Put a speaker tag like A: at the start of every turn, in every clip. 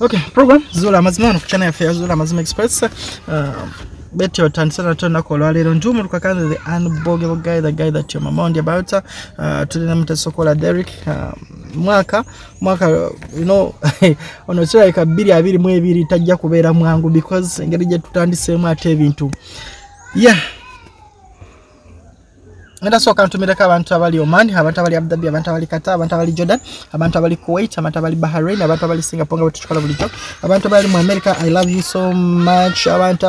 A: okay program zula mazima wano ku channel yaffe ya zuula amazima express. Uh, betty otandise nato olunaku olwaleero njumu lukakanze the unbogable guy the guy that your mama on about. Uh, tulina mutesokola derrick uh, mwaka mwaka you know ono kirabika bbiri abiri mu ebiri tajja kubeera mwangu because engeri gye tutandiseemu ate ebintu yeah ngenda sooka ntumireko abantu abali oman abantu abali abudabi abantu abali qatar abantu abali jordan abantu abali kuwait abantu abali bahrain abantu abali singapore nga bwetukola bulijjo. Abantu abali mu america i love you so much. Abantu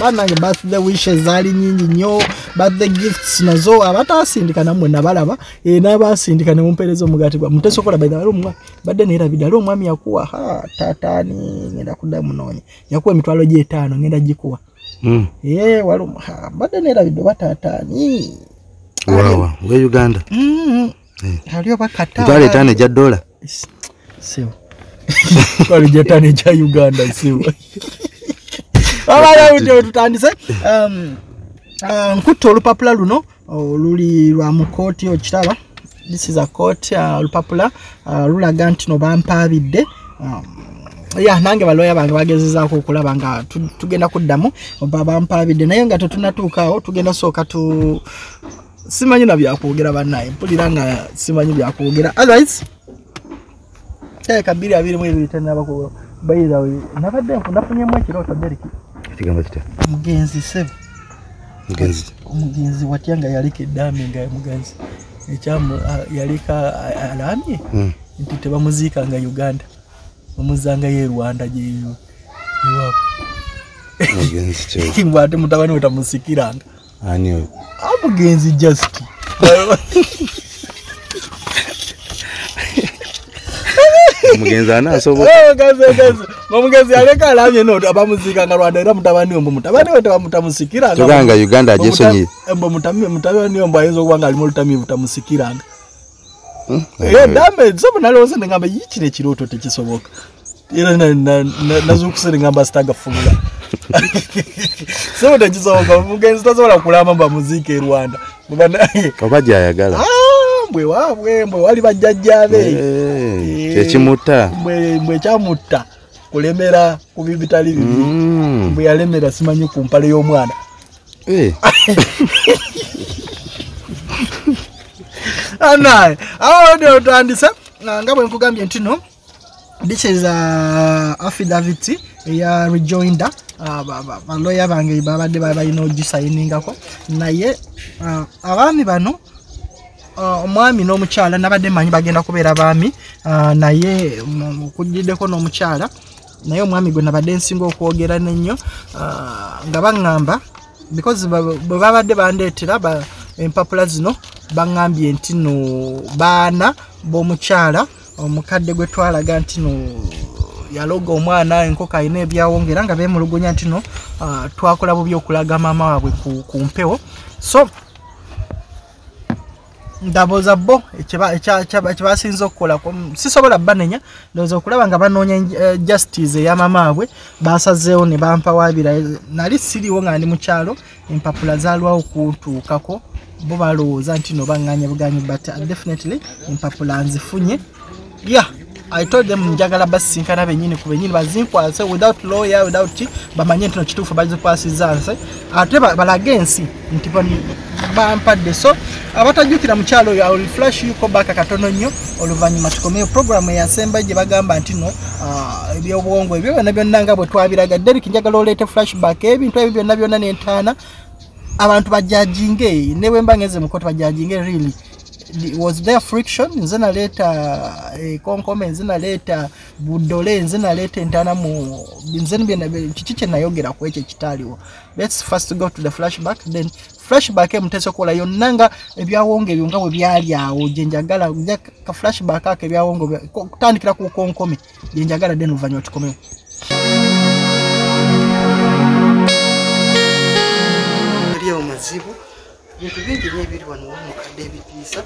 A: banange birthday wishes zaali nyingi nnyo. Birthday gifts nazo. Abantu abasindika nammwe nabalaba e, n'abasindika ne mumpeereza omugati gwa mutesokola baidha ali omwa badde neerabidde ali omwami yakuwa. Ha taataani ngenda kudda munoonya yakuwa emitwalo gyetaano ngenda gikuwa.
B: Mm.
A: ye wali badde neerabidde oba taataani
B: wawa we uganda?
A: Mm. ali oba kata
B: mitwalo etaano ejja dola
A: siwo twali jetani ekya uganda siwo abayawudde wetutandise Um, uh, nkutta olupapula luno oluli lwa mu kooti okiraba this is a court uh, olupapula uh, lulaga nti no bampaabidde. Um, ya nange baloya bange bagezezaako okulaba nga tu- tugenda kuddamu bampaabidde. Naye nga tetunatuukaawo tugenda sooka tu simanyi na byakwogera bannaye. Mpulira nga simanyi byakwogera. Otherwise teeka bbiri abiri mu ebiri tenaba bayizawe nabadde nafunyemu ekirooto deriki
B: ekigambo kitya?
A: Omugenzi sebo
B: mugenzi.
A: Omugenzi watya nga yalika eddaame nga mugenzi. Ekyamu a- yalika a- alamye
B: Mm.
A: nti tebamuziikanga uganda. Bamuzangayo e rwanda gyeyo iwaabwe
B: mugenzi
A: ate mutabani we tamusikiranga
B: ani oyo.
A: Amugenzi just
B: omugenzi anaasobola
A: omugenzi yaleka alamye no abamuziikanga rwanda era mutabani mbu mutabani we tebamutamusikiranga
B: toganga uganda agyesonyiye
A: mbu mutabani we mbu ayinza okuba nga alimu olutamiivu tamusikiranga edambe sobo nalowooza nengamba yikino ekirooto tekisoboka era na- na- na- nazuukuse nengamba sitagafulula sobo tekisoboka omugenzi tasobola kulamba bamuziika e rwanda.
B: Oba gyayagala
A: Ah, mbwe waabwe mbwe wali bajjajjabe
B: Eh, kyekimutta
A: mbwe ekyamutta kulemera ku bibitali bibi
B: Mm.
A: mbwe yalemera simanyi ku mpale y'omwana
B: Eh,
A: anaye. Awo otandise Ah, nga bwe nkugambye nti no this is uh, affidavit eya rejoinder. Ah, ba- ba- baloya bange babadde ba- balina ogisayiningako naye ah, abaami bano ah, omwami n'omukyala nabadde manyi bagenda kubeera baami ah, naye mm, kujiddeko n'omukyala naye omwami gwe nabadde nsinga okwogera nennyo. Ah, nga baŋŋamba because bwe babadde bandeetera ba- empapula zino baŋŋambye nti no baana b'omukyala omukadde gwe twalaga nti no yaloga omwana enkoko alina ebyawongera nga bemulugunya nti no ah, twakola bubi okulaga maama waabwe ku, mpewo. So ndabooza bo kyebasinza okukola sisobola banenya ndowooza okulaba nga banoonya eh, justice eya mamaabwe basazeewo ne bampawaabira nali siriwo nga ndi mukyalo empapula zaalwawo kuntuukako bo balowooza nti no baŋŋanya buganyi but uh, definitely empapula nzifunye yeah I told them njagala basisinkana benyini ku benyini bazinkwase without lawyer without ki bamanye nti no kituufu bazikwasiza nse. Ate ba- balage ensi nti bampadde. So abatajjukira mukyalo oyo I will flash yuko baka katono nnyo. Oluvannyuma tukomeyo programu eyasemba gye bagamba nti no ah, ebyobwongo ebyo byonna byonna nga bwe twabiraga. Derek njagala oleete flashback ebintu ebyo byonna byonna nentaana abantu bajajinge ne bwe mba ngeze mukoto bajajinge really was there friction nze naleeta ekonkome nze naleeta budole nze naleeta entaana mu nze kiki kye nayogera ku ekyo ekitaaliwo lets first go to the flashback then flashback emutesa okukola yonna nga ebyawongo ebyo nga bwe byali awo gye njagala nja ka flashback ako ebyawongo bya- ko- kutandikira ku konkome gye njagala then oluvannyuma tukomewo. Aliawo mazibu bintu bingi nyo ebiri wano wamukadde ebitiisa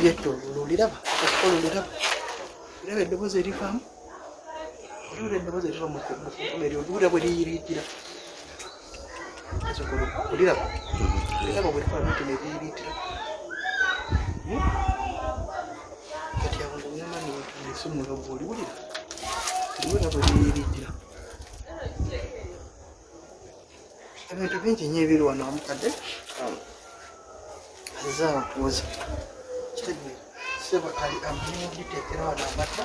A: byetoluliraba oluliraba iraba eddoboozi erivaamu olula eddoboozi eriva mukonkome eryo olulira bwe liyiriitira. Oliraba oliraba bwe likola bintu nebiyiriitira kati awo ngaonamaniyesumula bwoliwulira ebibona bwe biyiridira ebintu bingi nyo ebiri wano omukadde alizaawa kuuza kitegeera seba ali amuditeekera wano amata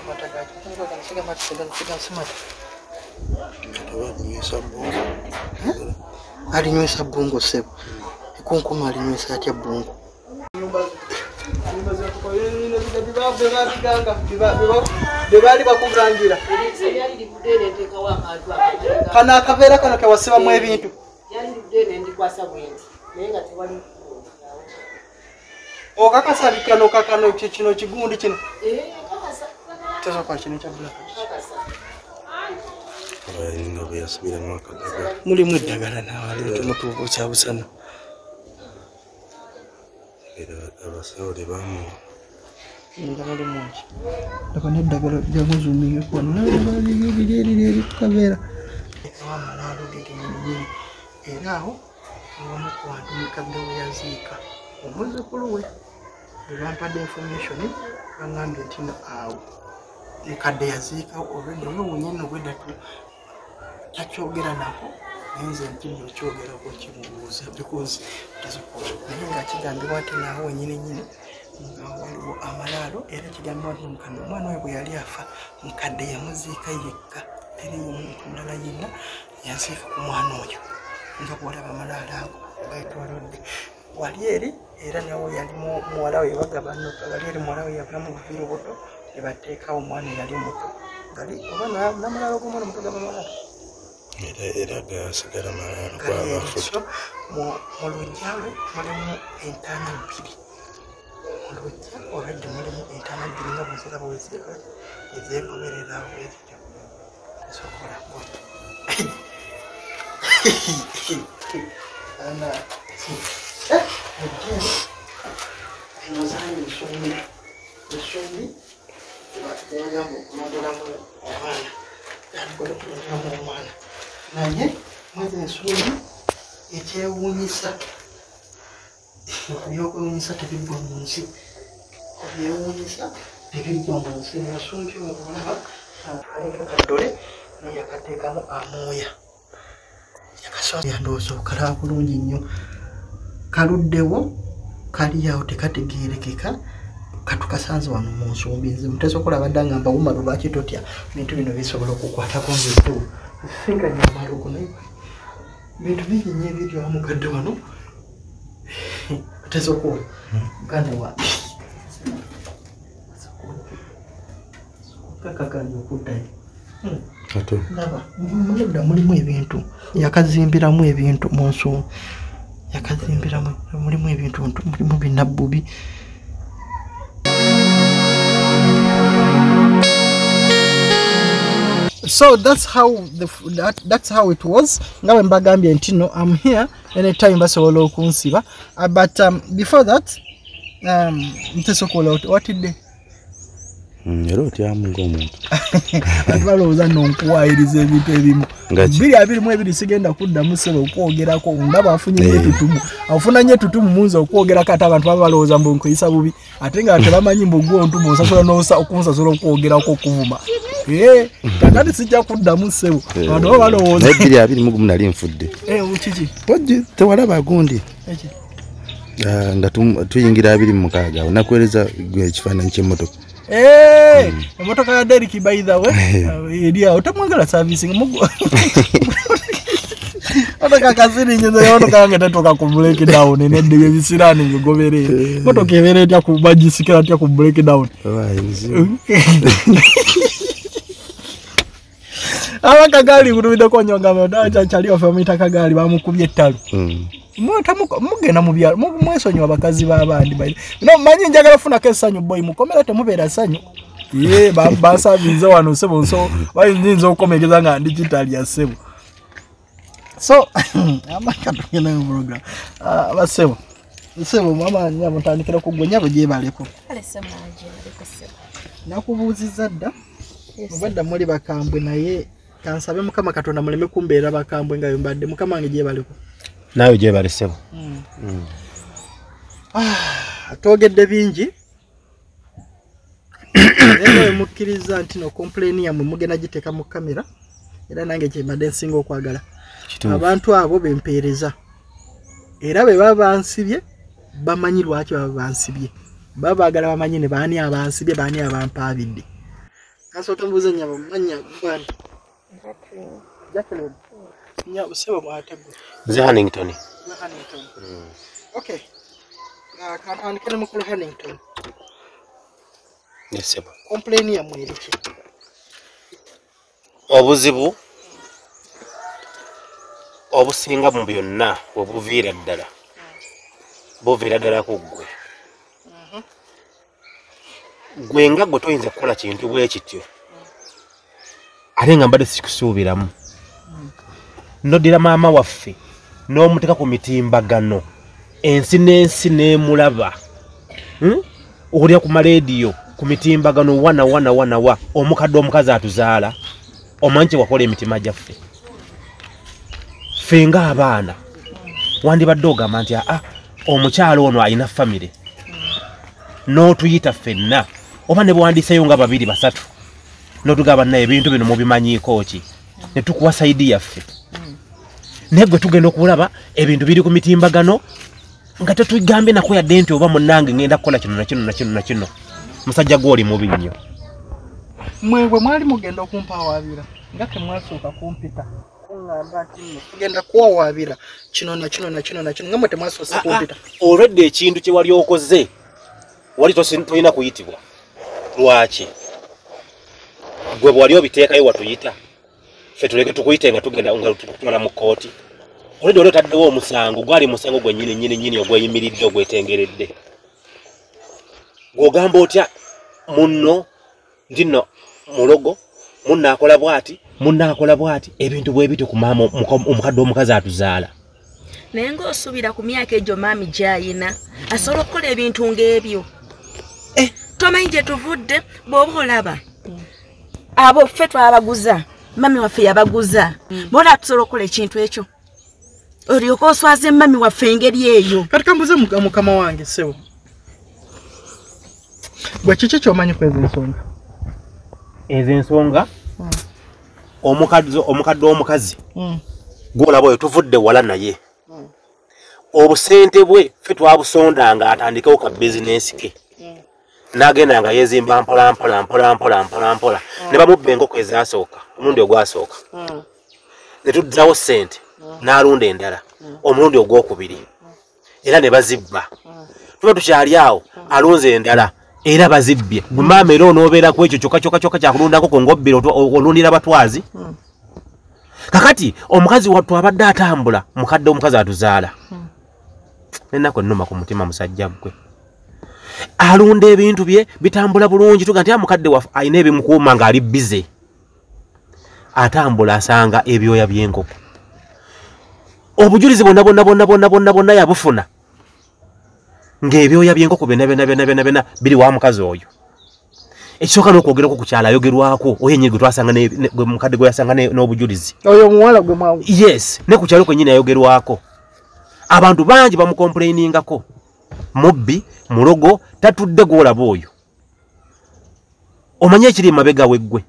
A: amata gakisigamasigamasimata alinywesa bungo sebo ekunkuma alinywesa atya bungo bebaali bakugangira kano akaveera kano kewasibamu ebintu okakasa kano kakano kino kigundi kino. Tesokola kino kyabulaka
B: nga bwe yasubiramu akagaga
A: mulimu eddagala nawaleeta mutuufu kyabusana
B: era abasawo tebamuwa
A: nga mulimu ki? Laba neddagala lyamuzumingeko naliriri kukaveera awamalaalo gegenyini era awo omu ku bantu mukadde we yaziika. Omuzukulu we bwe bampadde information baŋambye nti no awo. Mukadde yaziika olwedde wewunye nno bwedatu takyogera nako naye nze ntinya okyogerako kimubuuza because tasobola naye ngaakigambibwa nti naawe wenyini nyini nga waliwo amalaalo era kigambibwa nti mukadde omwana we bwe yali afa mukadde yamuziika yekka. Teriyo muntu mulala yenna yaziika ku mwana oyo nga bwolaba amalaalo ago gaetolodde wali eri era nawe yali mu- muwala we bagabano wali eri muwala we yavulamu buviiri buto ne bateekawo omwana eyali muto gali oba na- namulaalo g'omwana muto gaba malaalo
B: era era gasigala malaalo
A: Gali eri.
B: gwabafuta
A: So, mu- luggya lwe mulimu entaana bbiri. Mu luggya olwedde mulimu entaana bbiri nga bweziraba weziraba ezegoberera awo ezityo esokola bwotyo ana ejjeero enozanyi ensumbi ensumbi bagamba okulondolamu omwana yaligola okulondolamu omwana naye mwezi ensumbi ekyewuunyisa ebyokwewuunyisa tebiggwa mu nsi ebyewuunyisa tebiggwa mu nsi ensumbi olaba aleka kaddole naye yakateekamu amooya yakasondooza okalaba bulungi nnyo kaluddewo kali awo tekategeerekeka katukasanze wano mu nsumbi nze mutesokola abadde agamba wumalo lwaki totya bintu bino bisobola okukwatako nzeewo sinkanya amalugo naye bintu bingi nnyo ebiri awo mukadde wano tesokola muganda wa kakakanya okuddayo laba muludda mulimu ebintu. Yakazimbiramu ebintu mu nsumbi yakazimbiramu mulimu ebintu mulimu binabbubi. So that's how the, that, that's how it was. Nga bwe mbagambye nti no am here anytime basobola okunsiba. Uh, but um, before that um, ntesokola watidde
B: Mm, era otyamu ng'omuntu
A: abantu balowooza nno nkuwaayiriza ebintu ebimu.
B: Nga ki?
A: biri abiri mu ebiri sigenda kuddamu sebe okwogerako ndaba afunye
B: Eh.
A: etutumu afuna nyo etutumu munza okwogerako ate abantu baba balowooza mbu nkweyisa bubi. Ate nga tebamanyi mbu gwo ntuma osasula okunsasula okwogerako okuvuma. Eh, kakati sijja kuddamu sebo abantu baba balowooza.
B: Bbiri abiri mu gumu nali nfudde.
A: Eh, kiki
B: tewalaba gundi? Ah, nga tuyingira abiri mu mukaaga. Gwe ekifaananyi ky'emmotoka Mm.
A: Eh, motoka ya Derrick by the way. Edia utamwagala servicing mugu. Motoka kasiri nyenzo ya motoka yange tetoka ku break down ne ndiye bisirani ngogobere. Motoka ebere tya ku bajisikira tya ku break down. Abakagali kutumidde konyonga madacha chali ofamita kagali bamukubye ettalu.
B: Mm.
A: Mugenda mu byalo mu- mwesonyiwa bakazi b'abandi bayi no manyi njagala funako essanyu boyi mukomera temubeera ssanyu. Ye ba- bansabinze wano sebo nso bayinza okukomegeza nga ndi kitalya sebo so amakatugenda mu program. Basebo sebo mama nyabo ntandikira ku gwe nyabo gyebaleko. Nakubuuzizza dda? Obadda muli bakambwe naye kansabe mukama katonda muleme kumbeera bakambwe nga yombadde mukama wange gyebaleko
C: naawe gyebalesebo
A: twogedde bingi. Era wemukkiriza nti no complain yammwe mugenda giteeka mu kamera era nange kyembadde nsinga okwagala. Abantu abo bempeereza era bwe baba bansibye bamanyi lwaki baba bansibye. Baba baagala bamanyi ne baani abansibye baani abampaabidde. Kasooka mbuuza nyama manya gwani Jacqueline nya busebo mwategwe
C: nze hannington
A: ne mukulu Huntington
C: nesebo
A: complain yammwe eriki
C: obuzibu obusinga mu byonna webuviira ddala buviira ddala ku ggwe gwe nga gwe toyinza kukola kintu bwe kityo ate nga mbadde sikisuubiramu noddira maama waffe n'omuteeka ku mitimbagano. Ensi n'ensi n'emulaba. Hmm? owulira ku maleediyo ku mitimbagano wana wana wana wa. Omukadde omukazi atuzaala omanyi kye wakola emitima gyaffe. Ffe ng'abaana wandibadde ogamba nti aa omukyalo ono alina famire n'otuyita ffenna oba ne bwandiseyo nga babiri basatu n'otugamba naye ebintu bino mubimanyiiko ki? Ne tukuwa sayidi yaffe naye gwe tugenda okulaba ebintu biri ku mitimbagano nga tetugambye nako yadde nti oba munange ngenda kukola kino nakino nakino nakino musajja gwoli mubi nnyo.
A: Mwebwe mwali mugenda okumpawaabira nga temwasooka kumpita. Kuŋŋamba nti nno tugenda kuwawaabira kino nakino nakino nakino nga mwe temwasoose kumpita.
C: olwedde ekintu kye wali okoze wali tolina kuyitibwa. Lwaki? Gwe bwe wali obiteekayo watuyita ffe tuleke tukuyite nga tugenda nga tutwala mu kooti olwedde wali otaddewo omusango gwali musango gwe nyini nyini nyini ogweyimiridde ogwetengeredde. Gw'ogamba otya munno ndino mulogo munno akola bwati munno akola bwati ebintu bwe bityo ku maama omuka- omukadde omukazi atuzaala.
D: Naye ng'osuubira ku myaka egyo maami gy'ayina asobola okukola ebintu ng'ebyo? Tomanyi gye tuvudde? Bw'oba olaba abo ffe twabaguza mami waffe yabaguza. Bola tusobola okukola ekintu ekyo olyoka oswaza mami waffe engeri eyo.
A: Kati kambuze muka- mukama wange sebo gwe kiki kyomanyi ku ezo ensonga?
C: Ezo ensonga? Omukadde omukadde omukazi gwolaba oyo tuvudde wala naye. Obusente bwe ffe twabusondanga atandikewo ka bizinensi ke. N'agenda nga yeezimba mpola mpola mpola mpola mpola mpola ne bamubba enkoko ezasooka omulundi ogwasooka. Ne tuddirawo ssente n'alunda endala omulundi ogwokubiri. Era ne bazibba. Tuba tukyali awo alunze endala era bazibbye. Gwe maama era onoobeera ku ekyo kyokka kyokka kyokka kyakulunda nkoko ng'obbiri otwa- olundira batwazi kakati omukazi wattu abadde atambula mukadde omukazi atuzaala. Nenaku ennuma ku mutima musajja gwe alunda ebintu bye bitambula bulungi tuga nti amukadde waffe alina ebimukuuma ng'ali bize atambula asanga ebyoya by'enkoko. Obujulizi bonna bonna bonna bonna bonna bonna yabufuna ng'ebyoya by'enkoko byonna byonna byonna byonna byonna biri wa mukazi oyo. Ekisooka n'okwogerako ku kyalo ayogerwako oyo enyini gwe twasanga mukadde gwe yasanga ne- n'obujulizi.
A: Oyo omuwala gwe
C: yes ne ku kyalo kwennyini ayogerwako. Abantu bangi bamukomplainingako mubbi mulogo tatudde gwolaba oyo. Omanye ekiri mabega weggwe.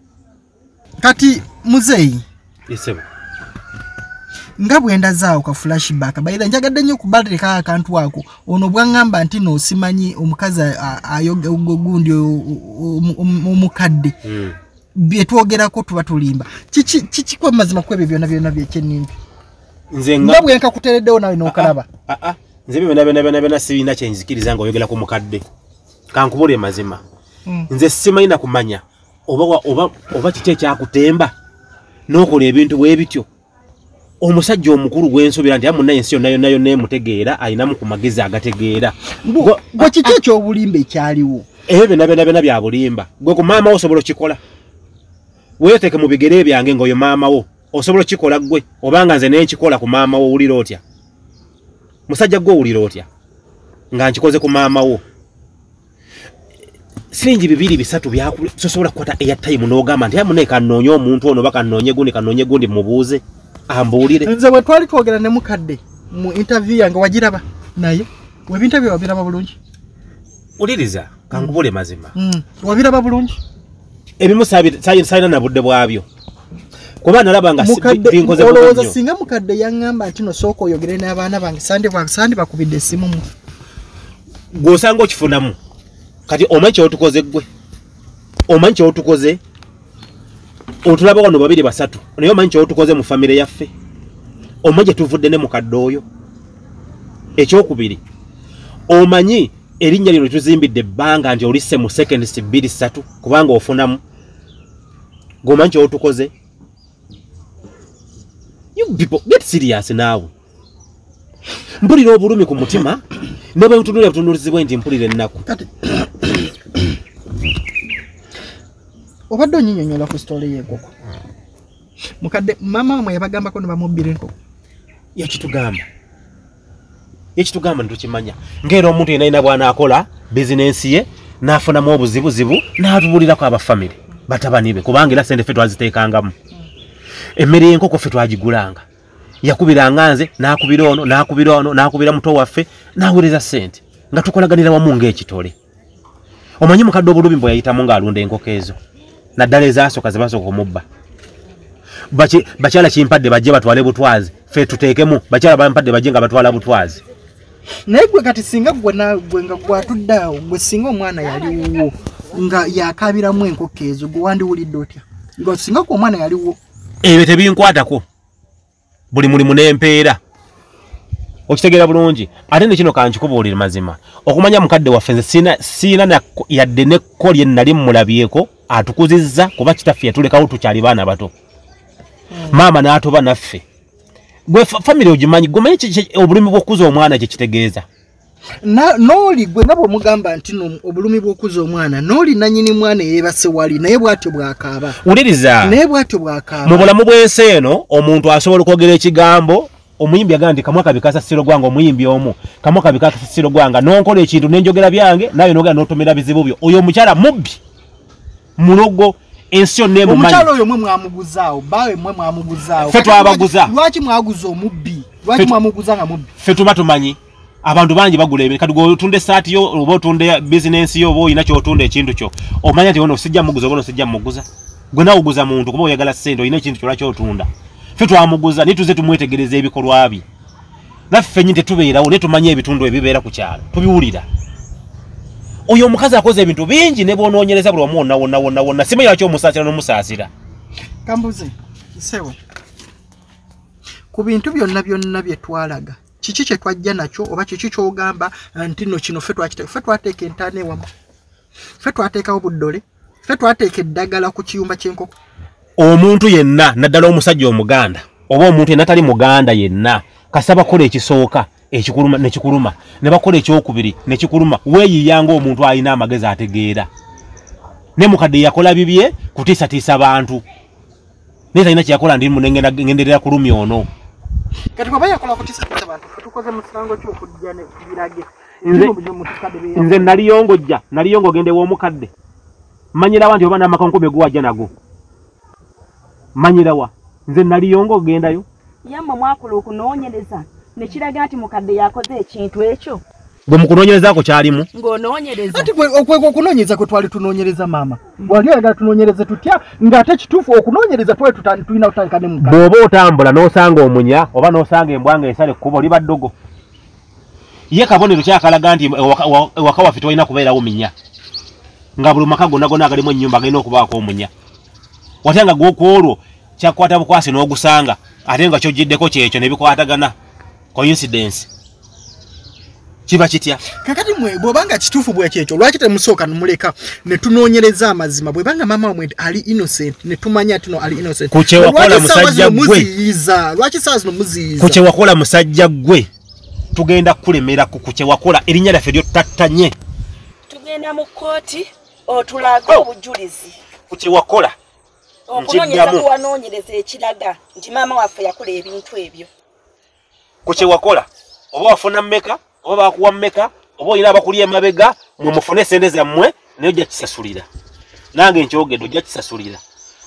A: Kati muzeeyi nga bwendazaawo ka flashback bayira njagadde nnyo kubalireka akantu ako ono bwaŋŋamba nti noosimanyi omukazi a- ayoga gundi o- o- omu- omukadde. Byetwogerako tuba tulimba. Kiki kiki kwa mazima ku ebyo byonna byonna byekyenimbi
C: nze
A: nga bwenka kuteereddewo nawe n'okalaba.
C: Ah, ah. Nze byona byona byona byona sirina kyenzikiriza nga oyogera ku mukadde. Kankubule mazima.
A: Mm.
C: nze simanyi na kumanya oba, kiki ekyakutemba n'okola ebintu bwe bityo. Omusajja omukulu gwensobera nti amunna ensi yonna yonna yonna emutegeera ayinamu ku magezi agategeera. Gwe-
A: kiki ekyobulimba ekyaliwo?
C: ebyo byonna byonna byonna bya bulimba. Gwe ku maama wo osobola okikola? Weeteeke mu bigere byange ng'oyo maama wo osobola okikola gwe obanga nze nenkikola ku maama wo owulira otya musajja gwe owulira otya? Nga nkikoze ku maama wo. Siringi bibiri bisatu sosobola kukwata airtime n'ogamba nti amunaye kannoonye omuntu ono oba kannoonye gundi kannoonye gundi mubuuze ambuulire.
A: Nze bwe twali twogera ne mukadde mu interview yange wagiraba naye webintu ebyo wabiraba bulungi.
C: Uliriza kankubule mazima.
A: Mm. wabiraba bulungi.
C: Ebimu salina na budde bwabyo kuba nalaba nga binkoze
A: olowooza singa mukadde yaŋŋamba nti no sooka oyogere n'abaana bange sandi ba- sandi bakubidde essimu mu.
C: Gw'osanga okifunamu. Kati omanyi kyotukoze gwe omanyi kyotukoze? Otulaba wano babiri basatu naye omanyi kyotukoze mu famire yaffe? Omanyi gyetuvudde ne mukadde oyo? Ekyokubiri omanyi erinnya lino tuzimbidde ebbanga nti olisse mu seconds bbiri ssatu kubanga ofunamu? Gweomanyi kyotukoze You people, get serious naawe mpulira obulumi ku mutima ne bwe ntunulira butunuulizibwe nti mpulira ennaku.
A: Obadde onyinyonyola ku sitole y'enkoko mukadde mama wamwe yabagambako ne bamubbira enkoko.
C: Yakitugamba yakitugamba netukimanya ngaera omuntu yena yina bwanaakola bizinensi ye n'afunamu obuzibuzibu n'atubulirako abafamire batabani be kubanga era sente ffe twaziteekangamu emmere y'enkoko ffe twagigulanga. Yakubiranga nze n'akubira ono n'akubira ono n'akubira muto waffe n'aweereza sente nga tukolaganira wamu ng'ekitole. Omanyi mukadde obulumi bwe yayitamu ng'alunda enkoko ezo naddala ezasooka ze basooka omubba. Bakyala kimpadde bajje batwale butwazi ffe tuteekemu bakyala bampadde bajje nga batwala butwazi.
A: Naye gwe kati singa gwe nga gwatudde awo gwe singa omwana yaliwo nga yakabiramu enkoko ezo gwe wandiwulidde otya? Nga singa gwe omwana yaliwo
C: ebyo tebinkwatako. Buli mulimu n'empeera. Okitegeera bulungi. Ate nekino kankikubuulire mazima. Okumanya mukadde waffe nze siina- siina na- yadde nekko lye nali mulabyeko atukuzizza kuba kitaffe yatulekawo tukyali baana bato. Maama n'atuba naffe. Gwe fa- famire ogimanyi ki- obulumi bw'okuza omwana kyekitegeeza
A: Na- n'oli gwe nga bw'omugamba nti obulumi bw'okuza omwana n'oli nanyini mwana eyeebase wali naye bw'atyo bw'akaaba.
C: Wuliriza.
A: Naye bw'atyo bw'akaaba.
C: Mu bulamu bw'ensi eno omuntu asobola okwogera ekigambo omuyimbi agamba nti kamwa kabi kasasiro gwange omuyimbi omu kamwa kabi kasasiro gwange nonkola ekintu nenjogera byange naye nogera notomera bizibu byo. Oyo omukyala mubbi. Mulogo ensi yonna
A: omukyala
C: emumanyi
A: oyo mwe mwamuguzaawo baawe mwe mwamuguzaawo.
C: Ffe twabaguza.
A: lwaki mwaguza omubbi? Lwaki mwamuguza nga mubbi?
C: ffe tuba tumanyi abantu bangi bagula ebintu. Kati gweotunda esaati yo oba otunda bizinensi yo oba olina kyotunda ekintu kyo omanya nti ono sijja muguza oba ono sijja muguza. Gwe nawe oguza muntu kuba oyagala sente olina ekintu kyolwa kyotunda ffe twamuguza naye tuze tumwetegereza ebikolwa bye. Naffe fenyi tetubeerawo naye tumanyi ebitundu ebibeera ku kyalo tubiwulira. Oyo omukazi akoze ebintu bingi ne bwonoonyereza buli wamu wonna wonna wonna wonna. Simanyi lwaki omusaasira n'omusaasira.
A: Kambuze sewo ku bintu byonna byonna bye twalaga kiki kye twajja nakyo oba kiki kyogamba nti no kino ffe twakite ffe twateeka entaana ewamu. Ffe twateekawo buddole ffe twateeka eddagala ku kiyumba ky'enkoko.
C: Omuntu yenna naddala omusajja omuganda oba omuntu yenna tali muganda yenna kasa bakola ekisooka ekikuluma nekikuluma ne bakola ekyokubiri nekikuluma weeyiyanga omuntu alina amagezi ategeera. Ne mukadde yakola bibye kutiisatiisa bantu. Naye talina kyeyakola ndimu ngenderera kulumya ono
A: kati bwaba yakola kutisatiisa bantu tukoze musango kyokujja ne birage
C: Nze- naliyongojja naliyongo ogende w'omukadde manyirawa nti oba n'amakonkomi guwajja nago manyirawa nze naliyongo ogendayo
D: yammwe mwakola okunoonyereza ne kiraga nti mukadde yakoze ekintu ekyo
C: gwe mukunoonyerezaako kyalimu?
D: Ng'onoonyereza.
A: Ati okunoonyereza kwe twali tunoonyereza maama. Wali oyagala tunoonyereze tutya? Ng'ate kituufu okunoonyereza twali tulina kutandika ne
C: bw'oba otambula n'osanga omunya oba n'osanga embwa nga esala ekkubo liba ddogo ye kabonero kyakalaga nti ewaka wa- ewaka waffe tewalina kubeerawo minya nga buli maka gonna gonna agalimu ennyumba galina okubaako omunya. Watya nga gwokwolwo kyakukwata bukwasi n'ogusanga ate nga kyojjiddeko kyekyo ne bikwatagana. Coincidence kiba kitya?
A: Kakati mwe bwobanga kituufu bwekyekyo lwaki temusooka nemuleka netunoonyereza amazima? Bwebanga maama wamwe ali innocent netumanya tino ali innocent.
C: Ku kye wakola
A: Lwaki saawa
C: musajja
A: zino
C: gwe?
A: muziyiza? Lwaki saawa zino muziyiza?
C: Ku kye wakola musajja gwe tugenda kukulemerako ku kye wakola erinnya lyaffe lyottattanye.
D: Tugenda mu kkooti otulage obujulizi.
C: Ku kye wakola?
D: Okunoonyeza
C: Nkiddamu.
D: kuwanoonyereza ekiraga nti maama waffe yakola ebintu ebyo.
C: Ku kye wakola? Oba wafuna mmeka oba bakuwa mmeka oba olina abakuli emabega mwe mufune esente zammwe naye ojja kisasulira. Nange nkyogedde ojja kisasulira.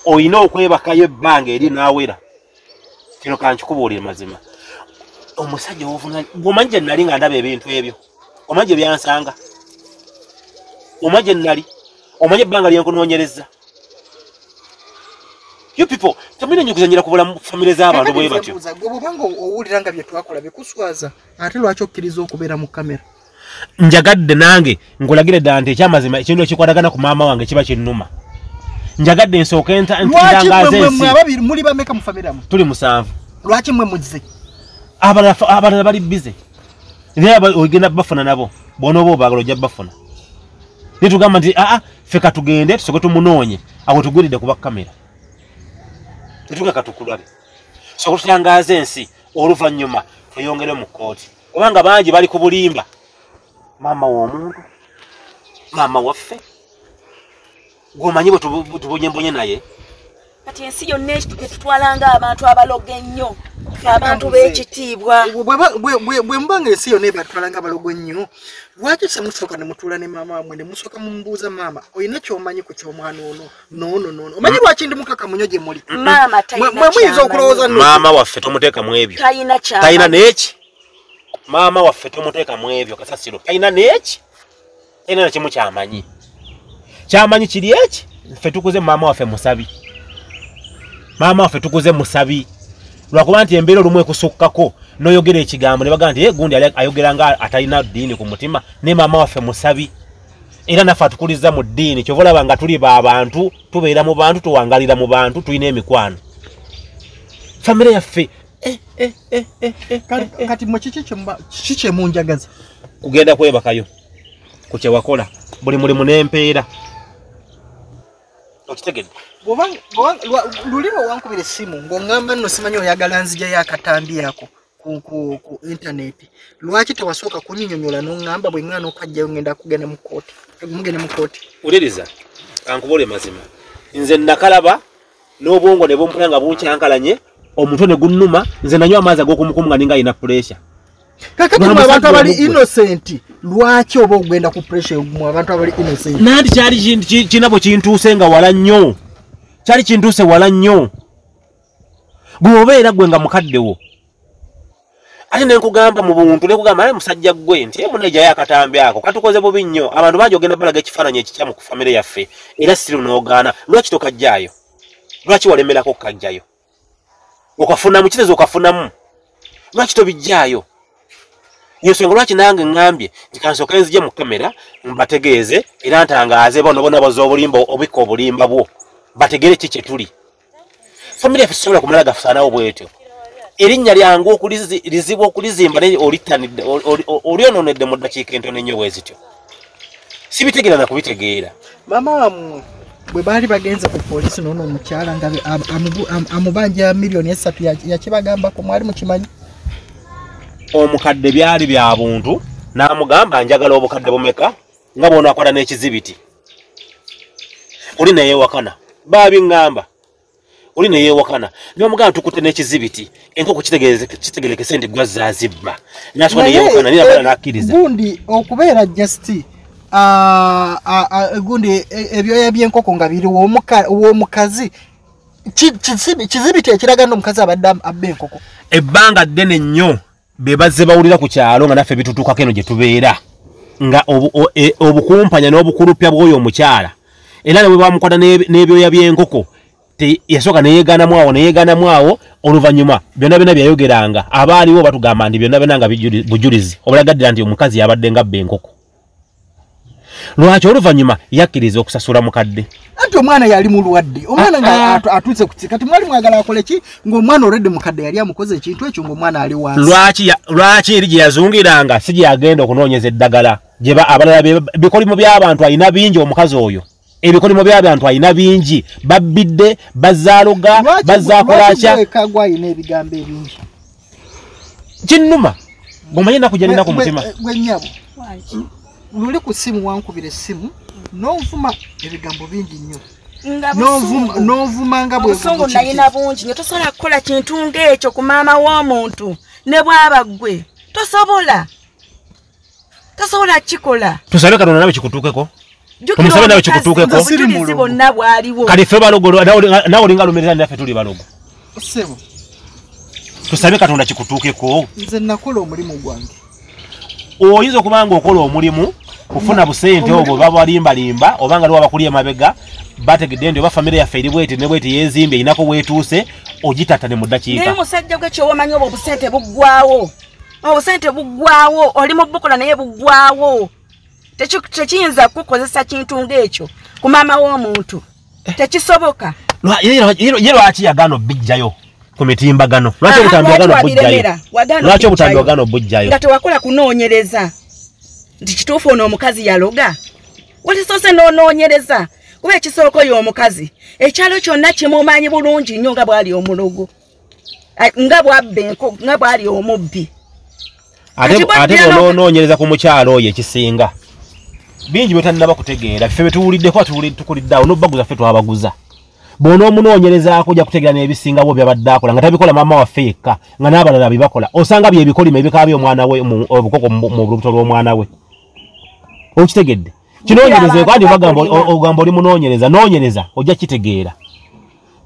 C: Olina okwebakayo ebbanga eri naawera. Kino kankikubuulire mazima. Omusajja gwomanyi gye nali nga ndaba ebintu ebyo omanyi gye byansanga? Omanye gye nnali? Omanye ebbanga lyenkunoonyereza you people temulina nnyo kuzanyira ku bulamu famire z'abantu bwe batyo.
A: Obanga owulira nga bye twakola bikuswaza ate lwaki okkiriza okubeera mu kamera?
C: Njagadde nange ngulagire dda nti ekyamazima ekintu ekikwatagana ku maama wange kiba kinnuma. Njagadde nsooke nta-
A: lwaki
C: ntangaza
A: mmwe
C: ensi
A: mmwe ababiri muli bameka mu famera mu?
C: Tuli musanvu.
A: Lwaki mmwe muzze
C: abalala fa- abalala bali bize. Naye aba- ogenda bafuna nabo bonooba obaagala ojja bafuna. Naye tugamba nti aa ffe katugende tusoke tumunoonye awo tugwiridde kuba kamera tetuga katukulabe. Soke tutangaza ensi oluvannyuma tweyongere mu kkooti. Kubanga bangi bali ku bulimba. Maama w'omuntu maama waffe. Gwomanyi bwe tubunyembunye naye
D: kati ensi yonna etutwalanga abantu abaloga ennyo abantu b'ekitiibwa
A: bwe- mubanga ensi yonna ebatwala nga balogo nnyo lwaki se musooka ne mutuula ne maama wamwe ne musooka mumubuuza maama olina kyomanyi ku kyomwana ono? Noono noono. Omanyi lwaki ndi mukaka munyo gye muli?
D: Maama
A: Mwe-
D: talina
A: mwe muyinza okulowooza
C: maama waffe tomuteeka mu ebyo.
D: Talina
C: neeki maama waffe tomuteeka mu ebyo kasasiro. Talina neeki talina nakimu kyamanyi. Kyamanyi kiri eki? Ffe tukuze maama waffe musabi maama waffe tukuze musabi. Lwakuba nti embeera olumu ekusukkako noyogera ekigambo ne bagaa nti "Eh, gundi ayogera nga atalina ddiini ku mutima ne maama waffe musabi. Era naffe atukuliza mu ddiini kyova olaba nga tuli baabantu tubeera mu bantu tuwangalira mu bantu tulina emikwano. Famire yaffe. Eh, eh, eh,
A: Kati- kati mwe kiki kyemuba- kiki kyemunjagaza
C: kugenda kwebakayo ku kyewakola buli mulimu n'empeera. Okitegedde
A: luli lwewankubira essimu ng'oŋŋamba nno simanyi oyagala nzigyayo akatambi ako ku, intaneti lwaki tewasooka kunyinyonyola n'oŋŋamba bwe ŋŋaana okajjayo ngenda kugenda mu kooti mugende mu kooti
C: wuliriza kankubole mazima. Nze nakalaba n'obwongo ne bumpula nga bunkyankalanye omutwe ne gunnuma nze nanywa amaazi ag'okumukumu nga ninga alina puresha
A: kakati mwe abantu abali
C: omugwe.
A: innocenti lwaki oba ogenda ku pressure mwe abantu abali innocenti
C: nanti kyali kintu ki- kirina bwe kintuuse nga wala nnyo kyali kintuuse wala nnyo. Bw'obeera gwe nga mukaddewo ate nenkugamba mu buntu nekugamba naye musajja gwe nti emunejayo akatambi ako katukoze bubi nnyo. Abantu bangi ogenda balaga ekifaananyi ekikyamu ku famire yaffe era siri n'ogaana lwaki tokajjaayo? Lwaki walemerako okukajjayo okafunamu kitezo okafunamu? Lwaki tobijjaayo? Yensonga lwaki nange ŋŋambye nti kansooka nzije mu kamera mbategeeze era ntangaaze bono bona baza obulimba obikka obulimba bwo bategere ki kye tuli? Famire yaffe sisobola kumala gafaanawo bwetyo. Erinnya lyange lizibu okulizimba naye olitanidde oli- oli- olyonoonedde mu ddakiika entono ennyo bwe zityo. Sibitegeera na kubitegeera.
A: Mama wamwe bwe baali bagenze ku polisi noono omukyala nga amubanja miliyoni esatu ya- yakibagambako mwali mukimanyi?
C: Omukadde byali bya buntu n'amugamba njagala obukadde bumeka nga bwonaakola n'ekizibiti? Oli neyeewakana baabiŋŋamba oli neyeewakana nibamugamba tukute n'ekizibiti enkoko kitegerekese nti gwazaazibba nasoka neyeewakana
A: Naye,
C: ninabala
A: eh,
C: nakkiriza.
A: gundi okubeera just ah, ah, ah, gundi e- ebyoya by'enkoko nga biri w'omuka- w'omukazi ki- kizibi- kizibiti ekiraga nti omukazi abadde abba enkoko.
C: Ebbanga ddene nnyo be bazze bawulira ku kyalo nga naffe bitutuukako eno gye tubeera nga e- obukumpanya n'obukulupya bw'oyo omukyala era ne bwe bamukwata n'eb- n'ebyoya by'enkoko yasooka neyeeganamu awo neyeeganamu awo oluvannyuma byonna byonna byayogeranga. Abaaliwo batugamba nti byonna byonna nga bujulizi. Obulagaddira nti omukazi yabadde nga bba enkoko. Lwaki oluvannyuma yakkiriza okusasula mukadde?
A: Anti omwana yali mulwadde omwana
C: Ah,
A: nga
C: ah.
A: atu- atuuse ku kati mwali mwagala akole ki? Ng'omwana olwedde mukadde yali amukoze ekintu ekyo ng'omwana ali wansi.
C: Lwaki eri gye yazungiranga si gye yagenda okunoonyeza eddagala? Gye ba- abalala bikolimo by'abantu alina bingi omukazi oyo ebikolimo by'abantu alina bingi. Babbidde
A: lwaki
C: bazaakolakya
A: gwalina ebigambo ebingi?
C: Kinnuma gomanye enaku gyalina ku mutima
A: gwe- gwe nnyabo luli ku ssimu wankubira essimu n'ovuma ebigambo bingi nnyo.
D: Nga
A: N'ovuma-
D: busungu.
A: N'ovuma nga bwe
D: obusungu nalina bungi. Nyo tosobola kukola kintu ng'ekyo ku maama w'omuntu ne bwaba ggwe tosobola. Tosobola kikola
C: tusabe katonda nawe kikutuukeko Tumusabe nawe kikutuukeko.
D: bwonna bwaliwo.
C: Kati ffe balogo nawe olinga- lumirira naffe tuli balogo.
A: Ssebo.
C: Tusabe katonda kikutuukeko
A: nze nakola omulimu gwange.
C: Oyinza okuba nga okola omulimu kufuna busente obwo babalimbalimba obanga liwa bakuli emabega bategedde nti oba famire yaffe eri bweti ne bweti yezimbye inako weetuuse ogitatta ne mu
D: naye
C: ddakiika
D: musajja gwe kyowamanyi obwo obusente buggwawo obusente buggwawo oli mu bukola naye buggwawo tekiyinza kukozesa kintu ng'ekyo ku maama w'omuntu. Tekisoboka.
C: Lwa- ye- lwaki yagaana obijjayo ku mitimbagano? Lwaki obutambi wagaana obujjayo
D: nga tewakola kunoonyereza. Nti kituufu ono omukazi yaloga? Walisoose n'onoonyereza? Kuba ekisooka oyo omukazi ekyalo kyonna kimumanyi bulungi nnyo nga bwali omulogo. Nga bwabba enko nga bwali omubbi.
C: Ate bwonoonoonyereza ku mukyalo oyo ekisinga bingi byetannaba kutegeera ffe betuwuliddeko tukuliddeawo nobbaguza ffe twabaguza. Bw'onoomunoonyerezaako ojja kutegeera n'ebisingawo byabadde akola nga tabikola maama waffe yekka nga n'abalala bibakola osanga byebikolima ebikaba byomwana we obukoko mu lubuto lw'omwana we. Okitegedde? Kinoonyerezeeko andi ogamba oli munoonyereza? Noonyereza ojja kitegeera.